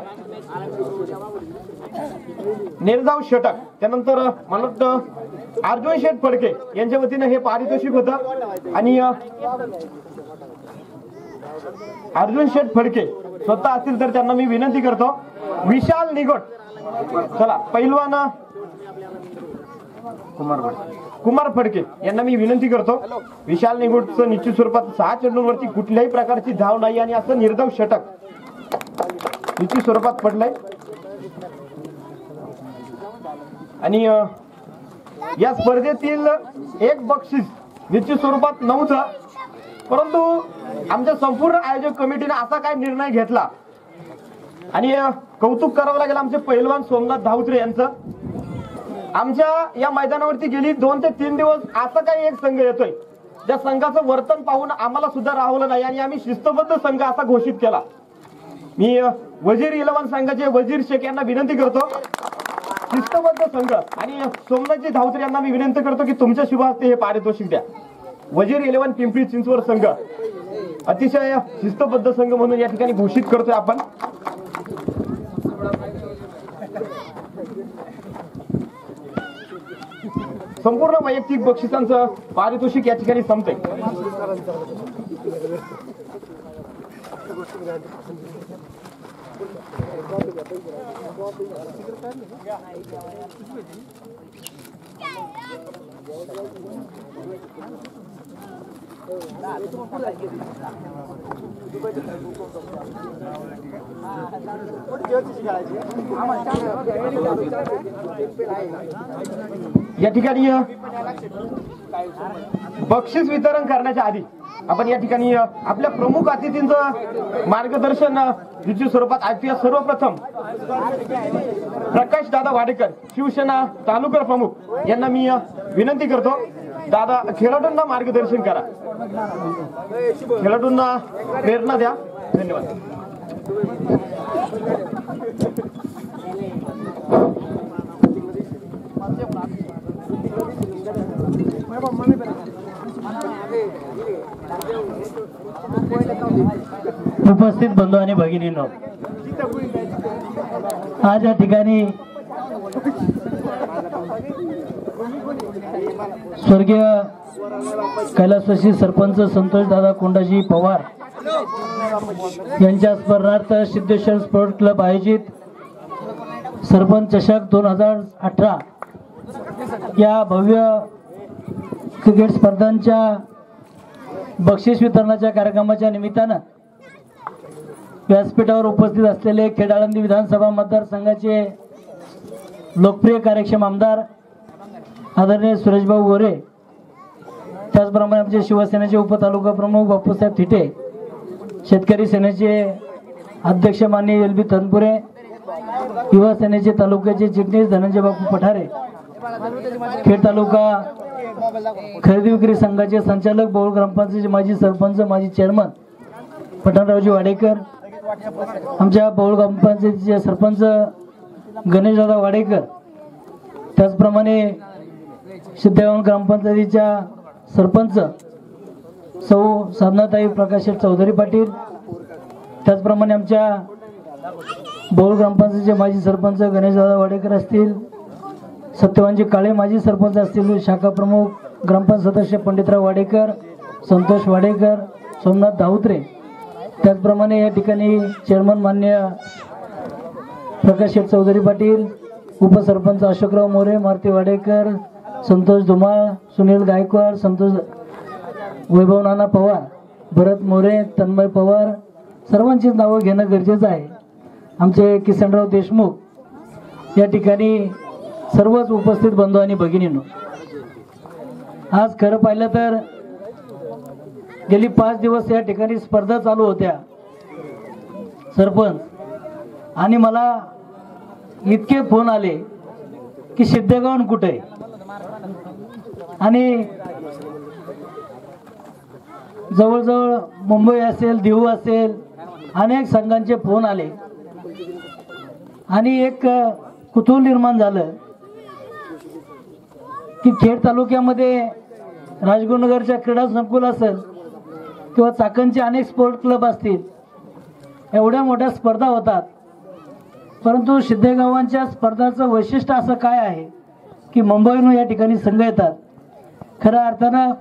नेरजाव षटक त्यानंतर मला वाटतं अर्जुन शेठ फडके यांच्या वतीनं हे पारितोषिक होतं. आणि अर्जुन शेठ फडके स्वतः असतील तर त्यांना मी विनंती करतो. विशाल निगोट. चला पैलवान कुमार फडके. यांना मी विनंती करतो. विशाल निगोटचं निश्चित स्वरूपात सहा चेंडूंवरती कुठल्याही प्रकारची धाव नाही आणि असं निर्धाव षटक निश्चित स्वरूपात पडलंय. आणि या स्पर्धेतील एक बक्षीस निश्चित स्वरूपात नऊचा परंतु आमच्या संपूर्ण आयोजक कमिटीने असा काय निर्णय घेतला. आणि कौतुक करावं लागेल आमचे पैलवान सोमनाथ धावत्रे यांचं. आमच्या या मैदानावरती गेली दोन ते तीन दिवस असा काही एक संघ येतोय. त्या संघाचं वर्तन पाहून आम्हाला सुद्धा राहवलं नाही आणि आम्ही शिस्तबद्ध संघ असा घोषित केला. मी वजीर इलेव्हन संघाचे वजीर शेख यांना विनंती करतो. शिस्तबद्ध संघ. आणि सोमनाथजी धावत्रे यांना मी विनंती करतो की तुमच्या शुभ हस्ते हे पारितोषिक द्या. वजीर इलेव्हन पिंपरी चिंचवड संघ. अतिशय शिस्तबद्ध संघ म्हणून या ठिकाणी घोषित करतोय आपण. संपूर्ण वैयक्तिक बक्षिसांचं पारितोषिक या ठिकाणी संपते या ठिकाणी बक्षीस वितरण करण्याच्या आधी आपण या ठिकाणी आपल्या प्रमुख अतिथींचं मार्गदर्शन अ, निश्चित स्वरूपात ऐकूया. सर्वप्रथम प्रकाश दादा वाडेकर शिवसेना तालुका प्रमुख यांना मी विनंती करतो. दादा खेळाडूंना मार्गदर्शन करा. खेळाडूंना प्रेरणा द्या. धन्यवाद. उपस्थित बंधू आणि भगिनींनो आज या ठिकाणी स्वर्गीय कैलासवासी सरपंच संतोष दादा कोंडाजी पवार यांच्या स्मरणार्थ सिद्धेश्वर स्पोर्ट क्लब आयोजित सरपंच चषक दोन हजार अठरा या भव्य क्रिकेट स्पर्धांच्या बक्षीस वितरणाच्या कार्यक्रमाच्या निमित्तानं व्यासपीठावर उपस्थित असलेले खेडाळंदी विधानसभा मतदारसंघाचे लोकप्रिय कार्यक्षम आमदार आदरणीय सुरेशभाऊ गोरे त्याचप्रमाणे आमचे शिवसेनेचे उपतालुका प्रमुख बापूसाहेब थिटे शेतकरी सेनेचे अध्यक्ष माननीय एल बी तनपुरे युवा सेनेचे तालुक्याचे चिटणीस धनंजय बापू पठारे खेड तालुका खरेदी विक्री संघाचे संचालक बहुळ ग्रामपंचायतीचे माजी सरपंच माजी चेअरमन पठाणरावजी वाडेकर आमच्या बहुळ ग्रामपंचायतीचे सरपंच गणेशदादा वाडेकर त्याचप्रमाणे सिद्धेवान ग्रामपंचायतीच्या सरपंच सौ साधनाताई प्रकाश चौधरी पाटील त्याचप्रमाणे आमच्या बोर ग्रामपंचायतीचे माजी सरपंच गणेशदादा वाडेकर असतील सत्यवानजी काळे माजी सरपंच असतील शाखा प्रमुख ग्रामपंचायत सदस्य पंडितराव वाडेकर संतोष वाडेकर सोमनाथ धावत्रे. त्याचप्रमाणे या ठिकाणी चेअरमन मान्य प्रकाश शेठ चौधरी पाटील उपसरपंच अशोकराव मोरे मारुती वाडेकर संतोष धुमाळ सुनील गायकवाड संतोष वैभव नाना पवार भरत मोरे तन्मय पवार सर्वांचीच नावं घेणं गरजेचं आहे आमचे किसनराव देशमुख या ठिकाणी सर्वच उपस्थित बंधू आणि भगिनींनो आज खरं पाहिलं तर गेली पाच दिवस या ठिकाणी स्पर्धा चालू होत्या सरपंच आणि मला इतके फोन आले की सिद्धेगावन कुठे आहे? आणि जवळजवळ मुंबई असेल देऊ असेल अनेक संघांचे फोन आले. आणि एक कुतूहल निर्माण झालं की खेड तालुक्यामध्ये राजगुरुनगरच्या क्रीडा संकुल असेल किंवा चाकणचे अनेक स्पोर्ट क्लब असतील एवढ्या मोठ्या स्पर्धा होतात. परंतु सिद्धेगावांच्या स्पर्धाचं वैशिष्ट्य असं काय आहे की मुंबईहून या ठिकाणी संघ येतात? खऱ्या अर्थानं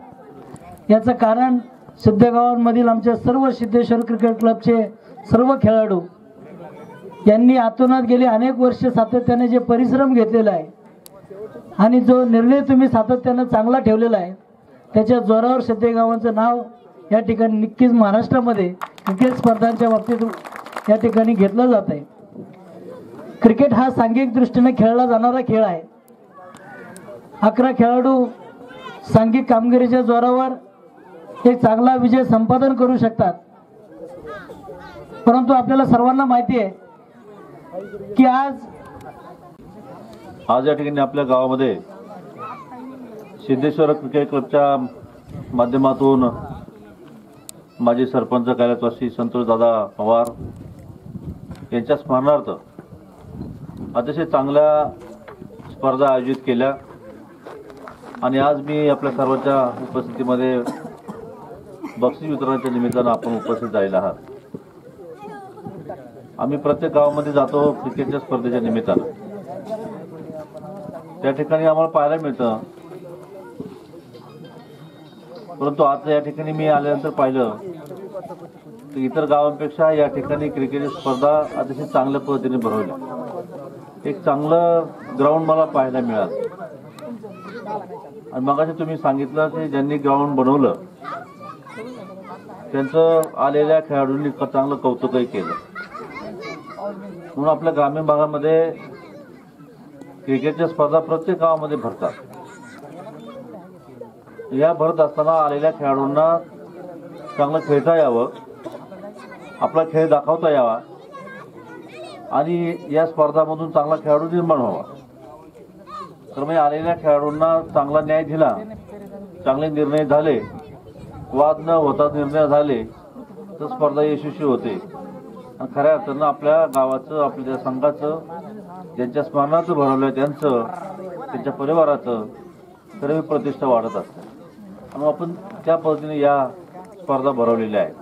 याचं कारण सिद्धेगावांमधील आमच्या सर्व सिद्धेश्वर क्रिकेट क्लबचे सर्व खेळाडू यांनी आतोनात गेली अनेक वर्ष सातत्याने जे परिश्रम घेतलेला आहे आणि जो निर्णय तुम्ही सातत्यानं चांगला ठेवलेला आहे त्याच्या जोरावर सिद्धेगावांचं नाव या ठिकाणी नक्कीच महाराष्ट्रामध्ये क्रिकेट स्पर्धांच्या बाबतीत या ठिकाणी घेतलं जात आहे. क्रिकेट हा सांघिक दृष्टीने खेळला जाणारा खेळ आहे. अकरा खेळाडू सांघिक कामगिरीच्या जोरावर एक चांगला विजय संपादन करू शकतात. परंतु आपल्याला सर्वांना माहिती आहे की आज आज या ठिकाणी आपल्या गावामध्ये सिद्धेश्वर क्रिकेट क्लबच्या माध्यमातून माजी सरपंच कैलासवासी संतोषदादा पवार यांच्या स्मरणार्थ अतिशय चांगल्या स्पर्धा आयोजित केल्या. आणि आज मी आपल्या सर्वांच्या उपस्थितीमध्ये बक्षीस वितरणाच्या निमित्तानं आपण उपस्थित झालेला आहात. आम्ही प्रत्येक गावामध्ये जातो क्रिकेटच्या स्पर्धेच्या निमित्तानं. त्या ठिकाणी आम्हाला पाहायला मिळतं. परंतु आज या ठिकाणी मी आल्यानंतर पाहिलं तर इतर गावांपेक्षा या ठिकाणी क्रिकेट स्पर्धा अतिशय चांगल्या पद्धतीने भरवल्या एक चांगलं ग्राउंड मला पाहायला मिळालं. आणि मगाशी तुम्ही सांगितलं की ज्यांनी ग्राउंड बनवलं त्यांचं आलेल्या खेळाडूंनी चांगलं कौतुकही केलं. म्हणून आपल्या ग्रामीण भागामध्ये क्रिकेटच्या स्पर्धा प्रत्येक गावामध्ये भरतात. या भरत असताना आलेल्या खेळाडूंना चांगलं खेळता यावं आपला खेळ दाखवता यावा आणि या स्पर्धामधून चांगला खेळाडू निर्माण व्हावा. तर आलेल्या खेळाडूंना चांगला न्याय दिला. चांगले निर्णय झाले. वाद न होता निर्णय झाले. तर स्पर्धा यशस्वी होते. आणि खऱ्या अर्थानं आपल्या गावाचं आपल्या संघाचं ज्यांच्या स्मरणाचं भरवलं त्यांचं त्यांच्या परिवाराचं खरं प्रतिष्ठा वाढत असते. आणि आपण त्या पद्धतीने या स्पर्धा भरवलेल्या आहेत.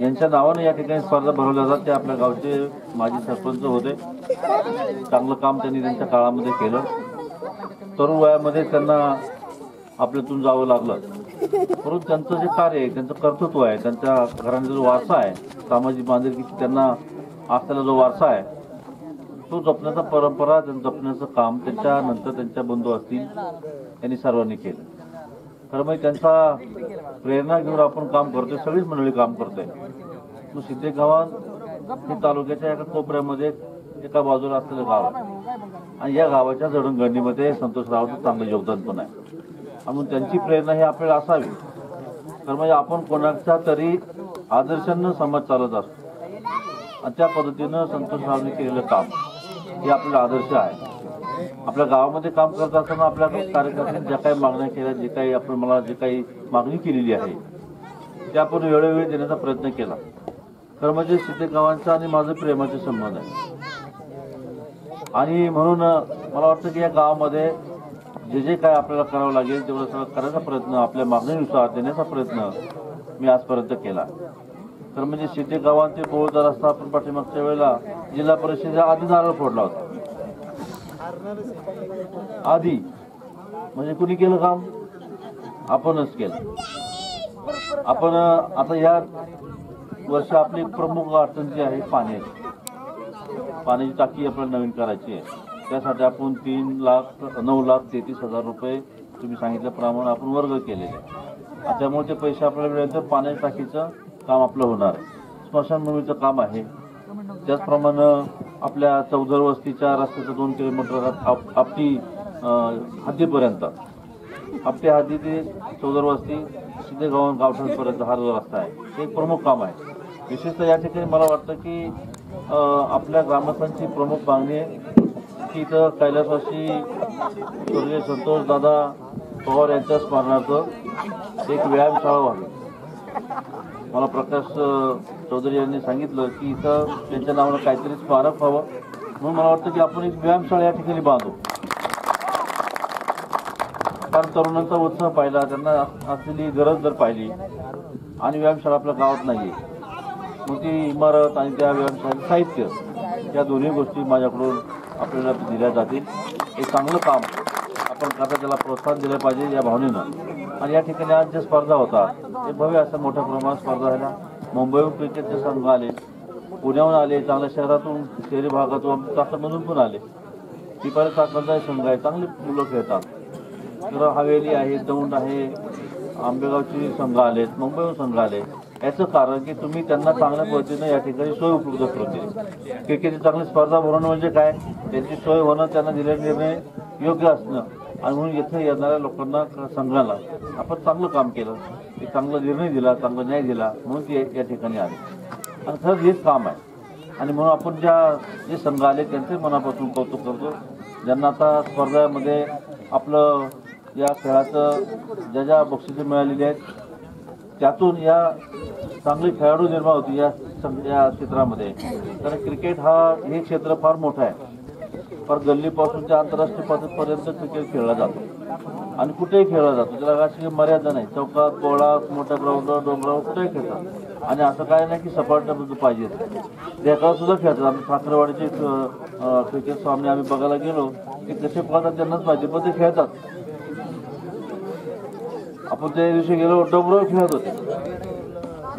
यांच्या नावाने या ठिकाणी स्पर्धा भरवल्या जातात. ते आपल्या गावचे माजी सरपंच होते. चांगलं काम त्यांनी त्यांच्या काळामध्ये केलं. तरुण वयामध्ये त्यांना आपल्यातून जावं लागलं. परंतु त्यांचं जे कार्य आहे त्यांचं कर्तृत्व आहे त्यांच्या घराण्याचा जो वारसा आहे सामाजिक बांधिलकीची त्यांना असलेला जो वारसा आहे तो जपण्याचा परंपरा त्यांना जपण्याचं काम त्याच्यानंतर त्यांच्या बंधू असतील यांनी सर्वांनी केलं. खरं म्हणजे त्यांचा प्रेरणा घेऊन आपण काम करतोय सगळीच मंडळी काम करतोय. मग सिद्धे गावात हे तालुक्याच्या एका कोपऱ्यामध्ये एका बाजूला असलेलं गाव आहे. आणि या गावाच्या जडणघडणीमध्ये संतोष रावाचं चांगलं योगदान पण आहे. आणि म्हणून त्यांची प्रेरणा ही आपल्याला असावी. तर म्हणजे आपण कोणाच्या तरी आदर्शानं समाज चालत असतो. आणि त्या पद्धतीनं संतोष रावने केलेलं काम हे आपला आदर्श आहे. आपल्या गावामध्ये काम करत असताना आपल्या कार्यकर्त्यांनी ज्या काही मागण्या केल्या जे काही आपण मला जे काही मागणी केलेली आहे ते आपण वेळोवेळी देण्याचा प्रयत्न केला. तर म्हणजे सिद्धे गावांचा आणि माझं प्रेमाचे संबंध आहे. आणि म्हणून मला वाटतं की या गावामध्ये जे जे काय आपल्याला करावं लागेल तेवढं सगळं करायचा प्रयत्न आपल्या मागणीनुसार देण्याचा प्रयत्न मी आजपर्यंत केला. तर म्हणजे शेती गावांचे बोळचा रस्ता आपण पाठीमागच्या वेळेला जिल्हा परिषदेच्या आधी नारळ फोडला होता. आधी. म्हणजे कुणी केलं काम? आपणच केलं. आपण आता या वर्ष आपली एक प्रमुख अडचण जी आहे पाण्याची पाण्याची टाकी आपल्याला नवीन करायची आहे. त्यासाठी आपण तीन लाख नऊ लाख तेहतीस हजार रुपये तुम्ही सांगितल्याप्रमाणे आपण वर्ग केलेले आहे. त्यामुळे ते पैसे आपल्याला मिळाले पाण्याच्या टाकीचं काम आपलं होणार आहे. स्मशानभूमीचं काम आहे. त्याचप्रमाणे आपल्या चौदर वस्तीच्या रस्त्याचं दोन किलोमीटर आप- आपटी हद्दीपर्यंत. आपटी हद्दी ते चौदर वस्ती सिद्धेगाव गावठाणपर्यंत हा जो रस्ता आहे ते एक प्रमुख काम आहे. विशेषतः या ठिकाणी मला वाटतं की आपल्या ग्रामस्थांची प्रमुख मागणी आहे की इथं कैलासवासी स्वर्गीय संतोष दादा पवार यांच्या स्मरणार्थ एक व्यायामशाळा व्हावी मला प्रकाश चौधरी यांनी सांगितलं की इथं त्यांच्या नावानं काहीतरी स्मारक व्हावं. म्हणून मला वाटतं की आपण एक व्यायामशाळा या ठिकाणी बांधू. कारण तरुणांचा उत्साह पाहिला त्यांना असलेली गरज जर पाहिली आणि व्यायामशाळा आपल्या गावात नाहीये. मग इमारत आणि त्या व्यवसायाचं साहित्य या दोन्ही गोष्टी माझ्याकडून आपल्याला दिल्या जातील. हे चांगलं काम आपण करता त्याला प्रोत्साहन दिलं पाहिजे या भावनेनं. आणि या ठिकाणी आज ज्या स्पर्धा होता ते भव्य असं मोठ्या प्रमाणात स्पर्धा झाल्या. मुंबईहून क्रिकेटचे संघ आले पुण्याहून आले चांगल्या शहरातून शहरी भागातून चाकणमधून पण आले. तिकडे चाकणचा संघ आहे चांगली मुलं खेळतात. तर हवेली आहे दौंड आहे आंबेगावची संघ आलेत मुंबईहून संघ आले. याचं कारण की तुम्ही त्यांना चांगल्या पद्धतीनं या ठिकाणी सोय उपलब्ध करून दिली क्रिकेटची चांगली स्पर्धा भरणं म्हणजे काय? त्यांची सोय होणं त्यांना दिलेला निर्णय योग्य असणं. आणि म्हणून येथे येणाऱ्या लोकांना संघाला आपण चांगलं काम केलं. की चांगला निर्णय दिला चांगला न्याय दिला म्हणून ते या ठिकाणी आले. आणि खरंच हेच काम आहे. आणि म्हणून आपण ज्या जे संघ आले त्यांचे मनापासून कौतुक करतो. ज्यांना आता स्पर्धामध्ये आपलं या खेळाचं ज्या ज्या बक्षिसे मिळालेली आहेत त्यातून या चांगले खेळाडू निर्माण होते या या क्षेत्रामध्ये. कारण क्रिकेट हा हे क्षेत्र फार मोठं आहे. फार गल्लीपासूनच्या आंतरराष्ट्रीय पातळीपर्यंत क्रिकेट खेळला जातो. आणि कुठेही खेळला जातो. त्याला अशी काही मर्यादा नाही. चौकात बोळात मोठ्या ग्राउंडवर डोंगरावर कुठेही खेळतात आणि असं काय नाही की सपाट पाहिजे देखावा सुद्धा खेळतात. आम्ही साखरवाडीचे क्रिकेट सामने आम्ही बघायला गेलो की कसे पळतात त्यांनाच माहिती पण ते खेळतात. आपण त्या दिवशी गेलो डोंगरावर खेळत होते.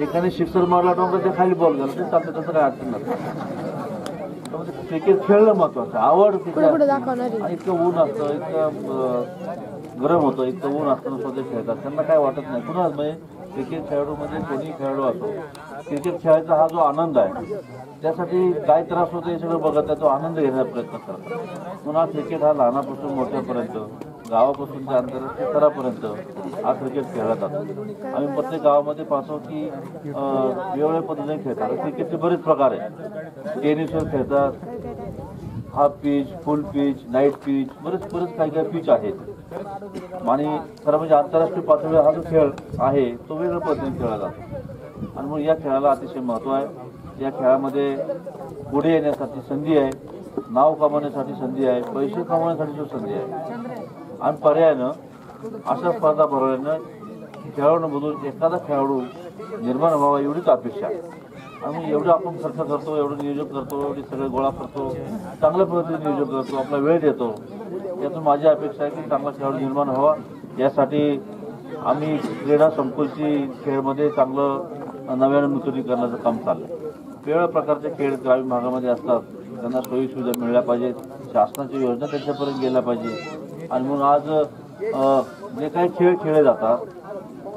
एकाने शिक्सर मारला डोंगराच्या खाली बॉल गेला ते चालतं तसं काय अडचण नसतं क्रिकेट खेळणं महत्वाचं आवड इतकं ऊन असतं इतकं गरम होतं इतकं ऊन असताना स्वतः खेळतात. त्यांना काय वाटत नाही. पुन्हा म्हणजे क्रिकेट खेळाडूमध्ये कोणी खेळाडू असो क्रिकेट खेळायचा हा जो आनंद आहे त्यासाठी काय त्रास होतो हे सगळं बघत आहे तो आनंद घेण्याचा प्रयत्न करतात. म्हणून हा क्रिकेट हा लहानापासून मोठ्यापर्यंत गावापासून ते आंतरराष्ट्रीय स्तरापर्यंत हा क्रिकेट खेळला जातो आम्ही प्रत्येक गावामध्ये पाहतो की वेगवेगळ्या पद्धतीने खेळतात. क्रिकेटचे बरेच प्रकार आहेत. टेनिसवर खेळतात. Half pitch full pitch night pitch बरेच बरेच काही काही पिच आहेत. आणि खरं म्हणजे आंतरराष्ट्रीय पातळीवर हा जो खेळ आहे तो वेगळ्या पद्धतीने खेळला जातो. आणि मग या खेळाला अतिशय महत्त्व आहे. या खेळामध्ये पुढे येण्यासाठी संधी आहे. नाव कमावण्यासाठी संधी आहे. पैसे कमावण्यासाठी जो संधी आहे. आणि पर्यायानं अशा स्पर्धा भरवल्यानं खेळाडूंमधून एखादा खेळाडू निर्माण व्हावा एवढीच अपेक्षा आम्ही आणि एवढं आपण खर्च करतो एवढं नियोजन करतो एवढी सगळे गोळा करतो चांगल्या पद्धतीने नियोजन करतो आपला वेळ देतो. यातून माझी अपेक्षा आहे की चांगला खेळाडू निर्माण व्हावा. यासाठी आम्ही क्रीडा संकुलची खेळमध्ये चांगलं नव्यानं नूतनीकरणाचं काम चाललं वेगवेगळ्या प्रकारचे खेळ ग्रामीण भागामध्ये असतात. त्यांना सोयी सुविधा मिळल्या पाहिजेत. शासनाच्या योजना त्यांच्यापर्यंत गेल्या पाहिजे. आणि म्हणून आज जे काही खेळ खेळले जातात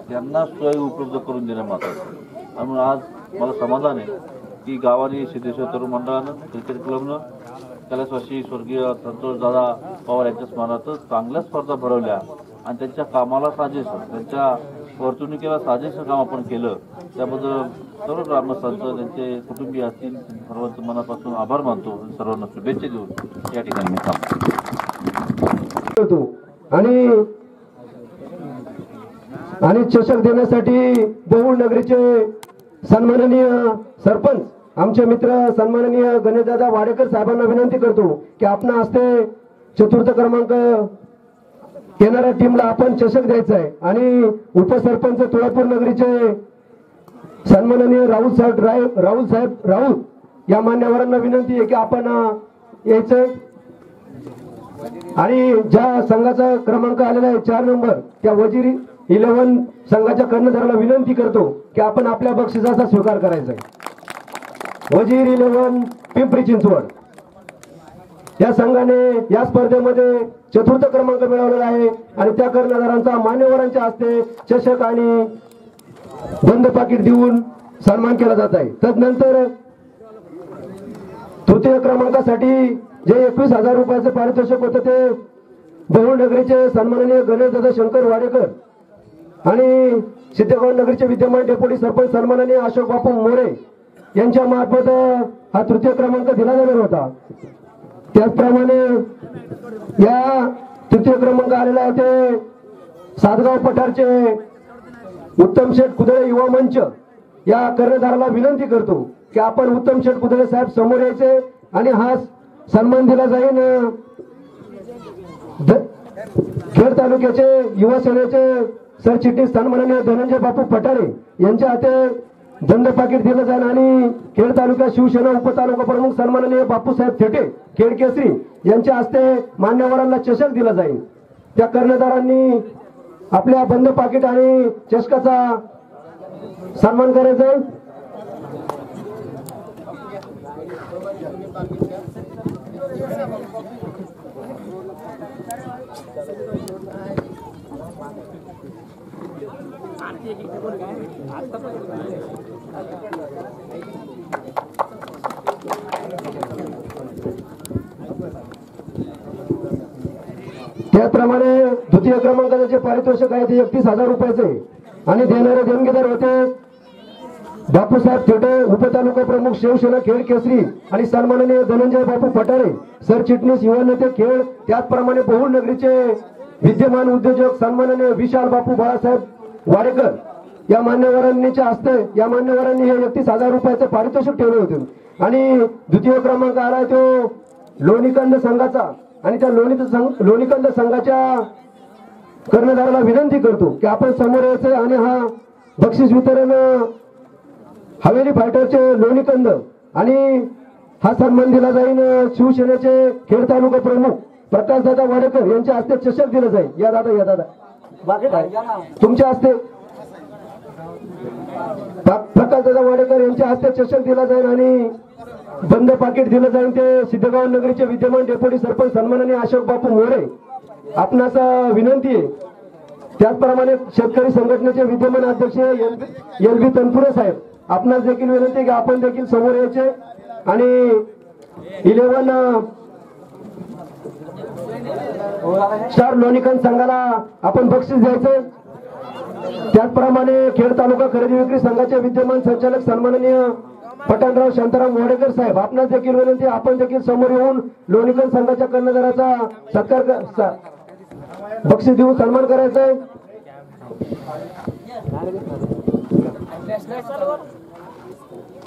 त्यांना सोयी उपलब्ध करून देणं महत्वाचं आणि म्हणून आज मला समाधान आहे की गावाने सिद्धेश्वर तरुण मंडळानं क्रिकेट क्लबनं कैलासवासी स्वर्गीय संतोष दादा पवार यांच्या स्मरणार्थ चांगल्या स्पर्धा भरवल्या. आणि त्यांच्या कामाला साजेस त्यांच्या वर्तणुकीला साजेस काम आपण केलं. त्याबद्दल सर्व ग्रामस्थांचं त्यांचे कुटुंबीय असतील सर्वांचं मनापासून आभार मानतो सर्वांना शुभेच्छा देऊन या ठिकाणी मी थांबतो. आणि आणि चषक देण्यासाठी देऊळ नगरीचे सन्माननीय सरपंच आमचे मित्र सन्माननीय गणेशदादा वाडेकर साहेबांना विनंती करतो की आपण असते चतुर्थ क्रमांक येणाऱ्या टीमला आपण चषक द्यायचा आहे. आणि उपसरपंच तुळापूर नगरीचे सन्माननीय राहुल साहेब राय राहुल साहेब राहुल या मान्यवरांना विनंती आहे की आपण यायचं. आणि ज्या संघाचा क्रमांक आलेला आहे चार नंबर त्या वजिरी इलेव्हन संघाच्या कर्णधाराला विनंती करतो की आपण आपल्या बक्षिसाचा स्वीकार करायचा आहे. वजीर इलेव्हन पिंपरी चिंचवड. या संघाने या स्पर्धेमध्ये चतुर्थ क्रमांक मिळवलेला आहे. आणि त्या कर्णधारांचा मान्यवरांच्या हस्ते चषक आणि बंद पाकिट देऊन सन्मान केला जात आहे. तदनंतर तृतीय क्रमांकासाठी जे एकवीस हजार रुपयाचे पारितोषिक होतं ते बहुनगरीचे सन्माननीय गणेशदादा शंकर वाडेकर आणि सिद्धेगाव नगरीचे विद्यमान डेप्युटी सरपंच सन्माननीय अशोक बापू मोरे यांच्या मार्फत हा तृतीय क्रमांक दिला जाणार होता. त्याचप्रमाणे या तृतीय क्रमांक आलेला होते सातगाव पठारचे उत्तम शेठ कुदळे युवा मंच. या कर्णधाराला विनंती करतो की आपण उत्तम शेठ कुदळे साहेब समोर यायचे आणि हा सन्मान दिला जाईल खेड तालुक्याचे युवा सेनेचे सरचिटणीस सन्माननीय धनंजय बापू पठारे यांच्या हाते दंड पाकिट दिलं जाईल आणि खेड तालुका शिवसेना उपतालुका प्रमुख सन्माननीय बापूसाहेब थेटे खेड केसरी यांच्या हस्ते मान्यवरांना चषक दिला जाईल. त्या कर्णधारांनी आपल्या बंद पाकिट आणि चषकाचा सन्मान करायचा त्याचप्रमाणे द्वितीय क्रमांकाचे जे पारितोषिक आहे ते एकतीस हजार रुपयाचे. आणि देणारे देणगीदार होते बापूसाहेब थेटे उपतालुका प्रमुख शिवसेना खेळ केसरी आणि सन्माननीय धनंजय बापू पठारे. सरचिटणीस युवा नेते खेळ त्याचप्रमाणे बहुल नगरीचे विद्यमान उद्योजक सन्माननीय विशाल बापू बाळासाहेब वाडेकर या मान्यवरांच्या हस्ते या मान्यवरांनी हे एकतीस हजार रुपयाचे पारितोषिक ठेवले होते. आणि द्वितीय क्रमांक आला तो लोणीकंद संघाचा. आणि त्या लोणी लोणीकंद संघाच्या कर्णधाराला विनंती करतो की आपण समोर यायचं आणि हा बक्षीस वितरण हवेली फायटरचे लोणीकंद आणि हा सन्मान दिला जाईल शिवसेनेचे खेड तालुका प्रमुख प्रकाशदादा वाडेकर यांच्या हस्ते चषक दिलं जाईल. या दादा या दादा. तुमच्या हस्ते प्रकाशदादा वाडेकर यांच्या हस्ते चषक दिला जाईल आणि बंद पाकिट दिलं जाईल ते सिद्धगाव नगरीचे विद्यमान डेप्युटी सरपंच सन्माननीय अशोक बापू मोरे आपणास विनंती आहे. त्याचप्रमाणे शेतकरी संघटनेचे विद्यमान अध्यक्ष एल बी तनपुरे साहेब आपणास देखील विनंती आहे की आपण देखील समोर यायचे आणि इलेव्हन स्टार लोणीकन संघाला आपण बक्षीस द्यायचं. त्याचप्रमाणे खेड तालुका खरेदी विक्री संघाचे विद्यमान संचालक सन्माननीय पठाणराव शांताराम वाडेकर साहेब आपणास देखील विनंती आपण देखील समोर येऊन लोणीकन संघाच्या कर्णधाराचा सत्कार बक्षीस देऊन सन्मान करायचा आहे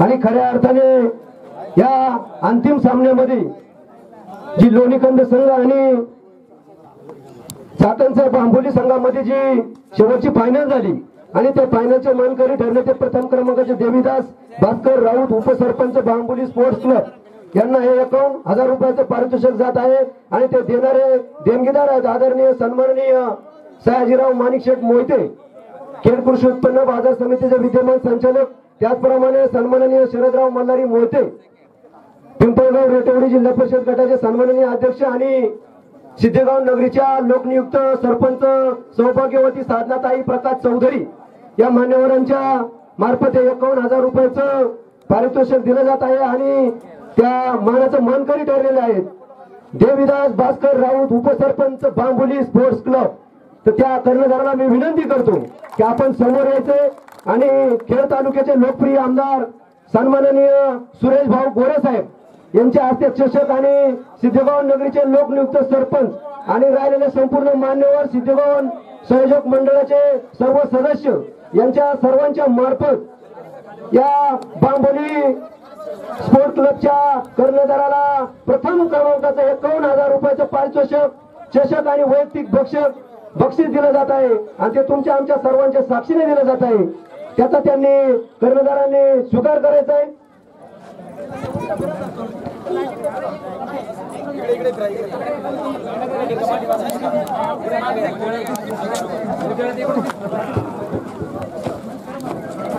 आणि खऱ्या अर्थाने या अंतिम सामन्यामध्ये जी लोणीकंद संघ आणि चाकणसाहेब आंबोली संघामध्ये जी शेवटची फायनल झाली आणि त्या फायनलचे मानकरी ठरले ते प्रथम क्रमांकाचे देवीदास भास्कर राऊत उपसरपंच बांबोली स्पोर्ट्स क्लब यांना हे अकाउंट हजार रुपयाचं पारितोषिक जात आहे. आणि ते देणारे देणगीदार आहेत आदरणीय सन्माननीय सयाजीराव माणिकशेठ मोहिते. खेड कृषी उत्पन्न बाजार समितीचे विद्यमान संचालक त्याचप्रमाणे सन्माननीय शरदराव मल्हारी मोहिते. पिंपळगाव रेटेवडी जिल्हा परिषद गटाचे सन्माननीय अध्यक्ष आणि सिद्धेगाव नगरीच्या लोकनियुक्त सरपंच सौभाग्यवती साधनाताई प्रकाश चौधरी. या मान्यवरांच्या मार्फत एकावन्न हजार रुपयाचं पारितोषिक दिलं जात आहे आणि त्या मानाचं मानकरी ठरलेले आहेत. देविदास भास्कर राऊत उपसरपंच बांबोली स्पोर्ट्स क्लब. तर त्या कर्णधाराला मी विनंती करतो की आपण समोर यायचे आणि खेड तालुक्याचे लोकप्रिय आमदार सन्माननीय सुरेश भाऊ गोरे साहेब यांच्या हस्ते चषक आणि सिद्धगाव नगरीचे लोकनियुक्त सरपंच आणि राहिलेले संपूर्ण मान्यवर सिद्धगाव संयोजक मंडळाचे सर्व सदस्य यांच्या सर्वांच्या मार्फत या बांबोली स्पोर्ट क्लबच्या कर्णधाराला प्रथम क्रमांकाचं एकावन्न हजार रुपयाचं पारितोषक चषक आणि वैयक्तिक बक्षक बक्षीस दिलं जात आहे. आणि ते तुमच्या आमच्या सर्वांच्या साक्षीने दिलं जात आहे. त्याचा त्यांनी कर्णधारांनी स्वीकार करायचा आहे.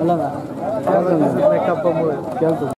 ಅಲ್ಲ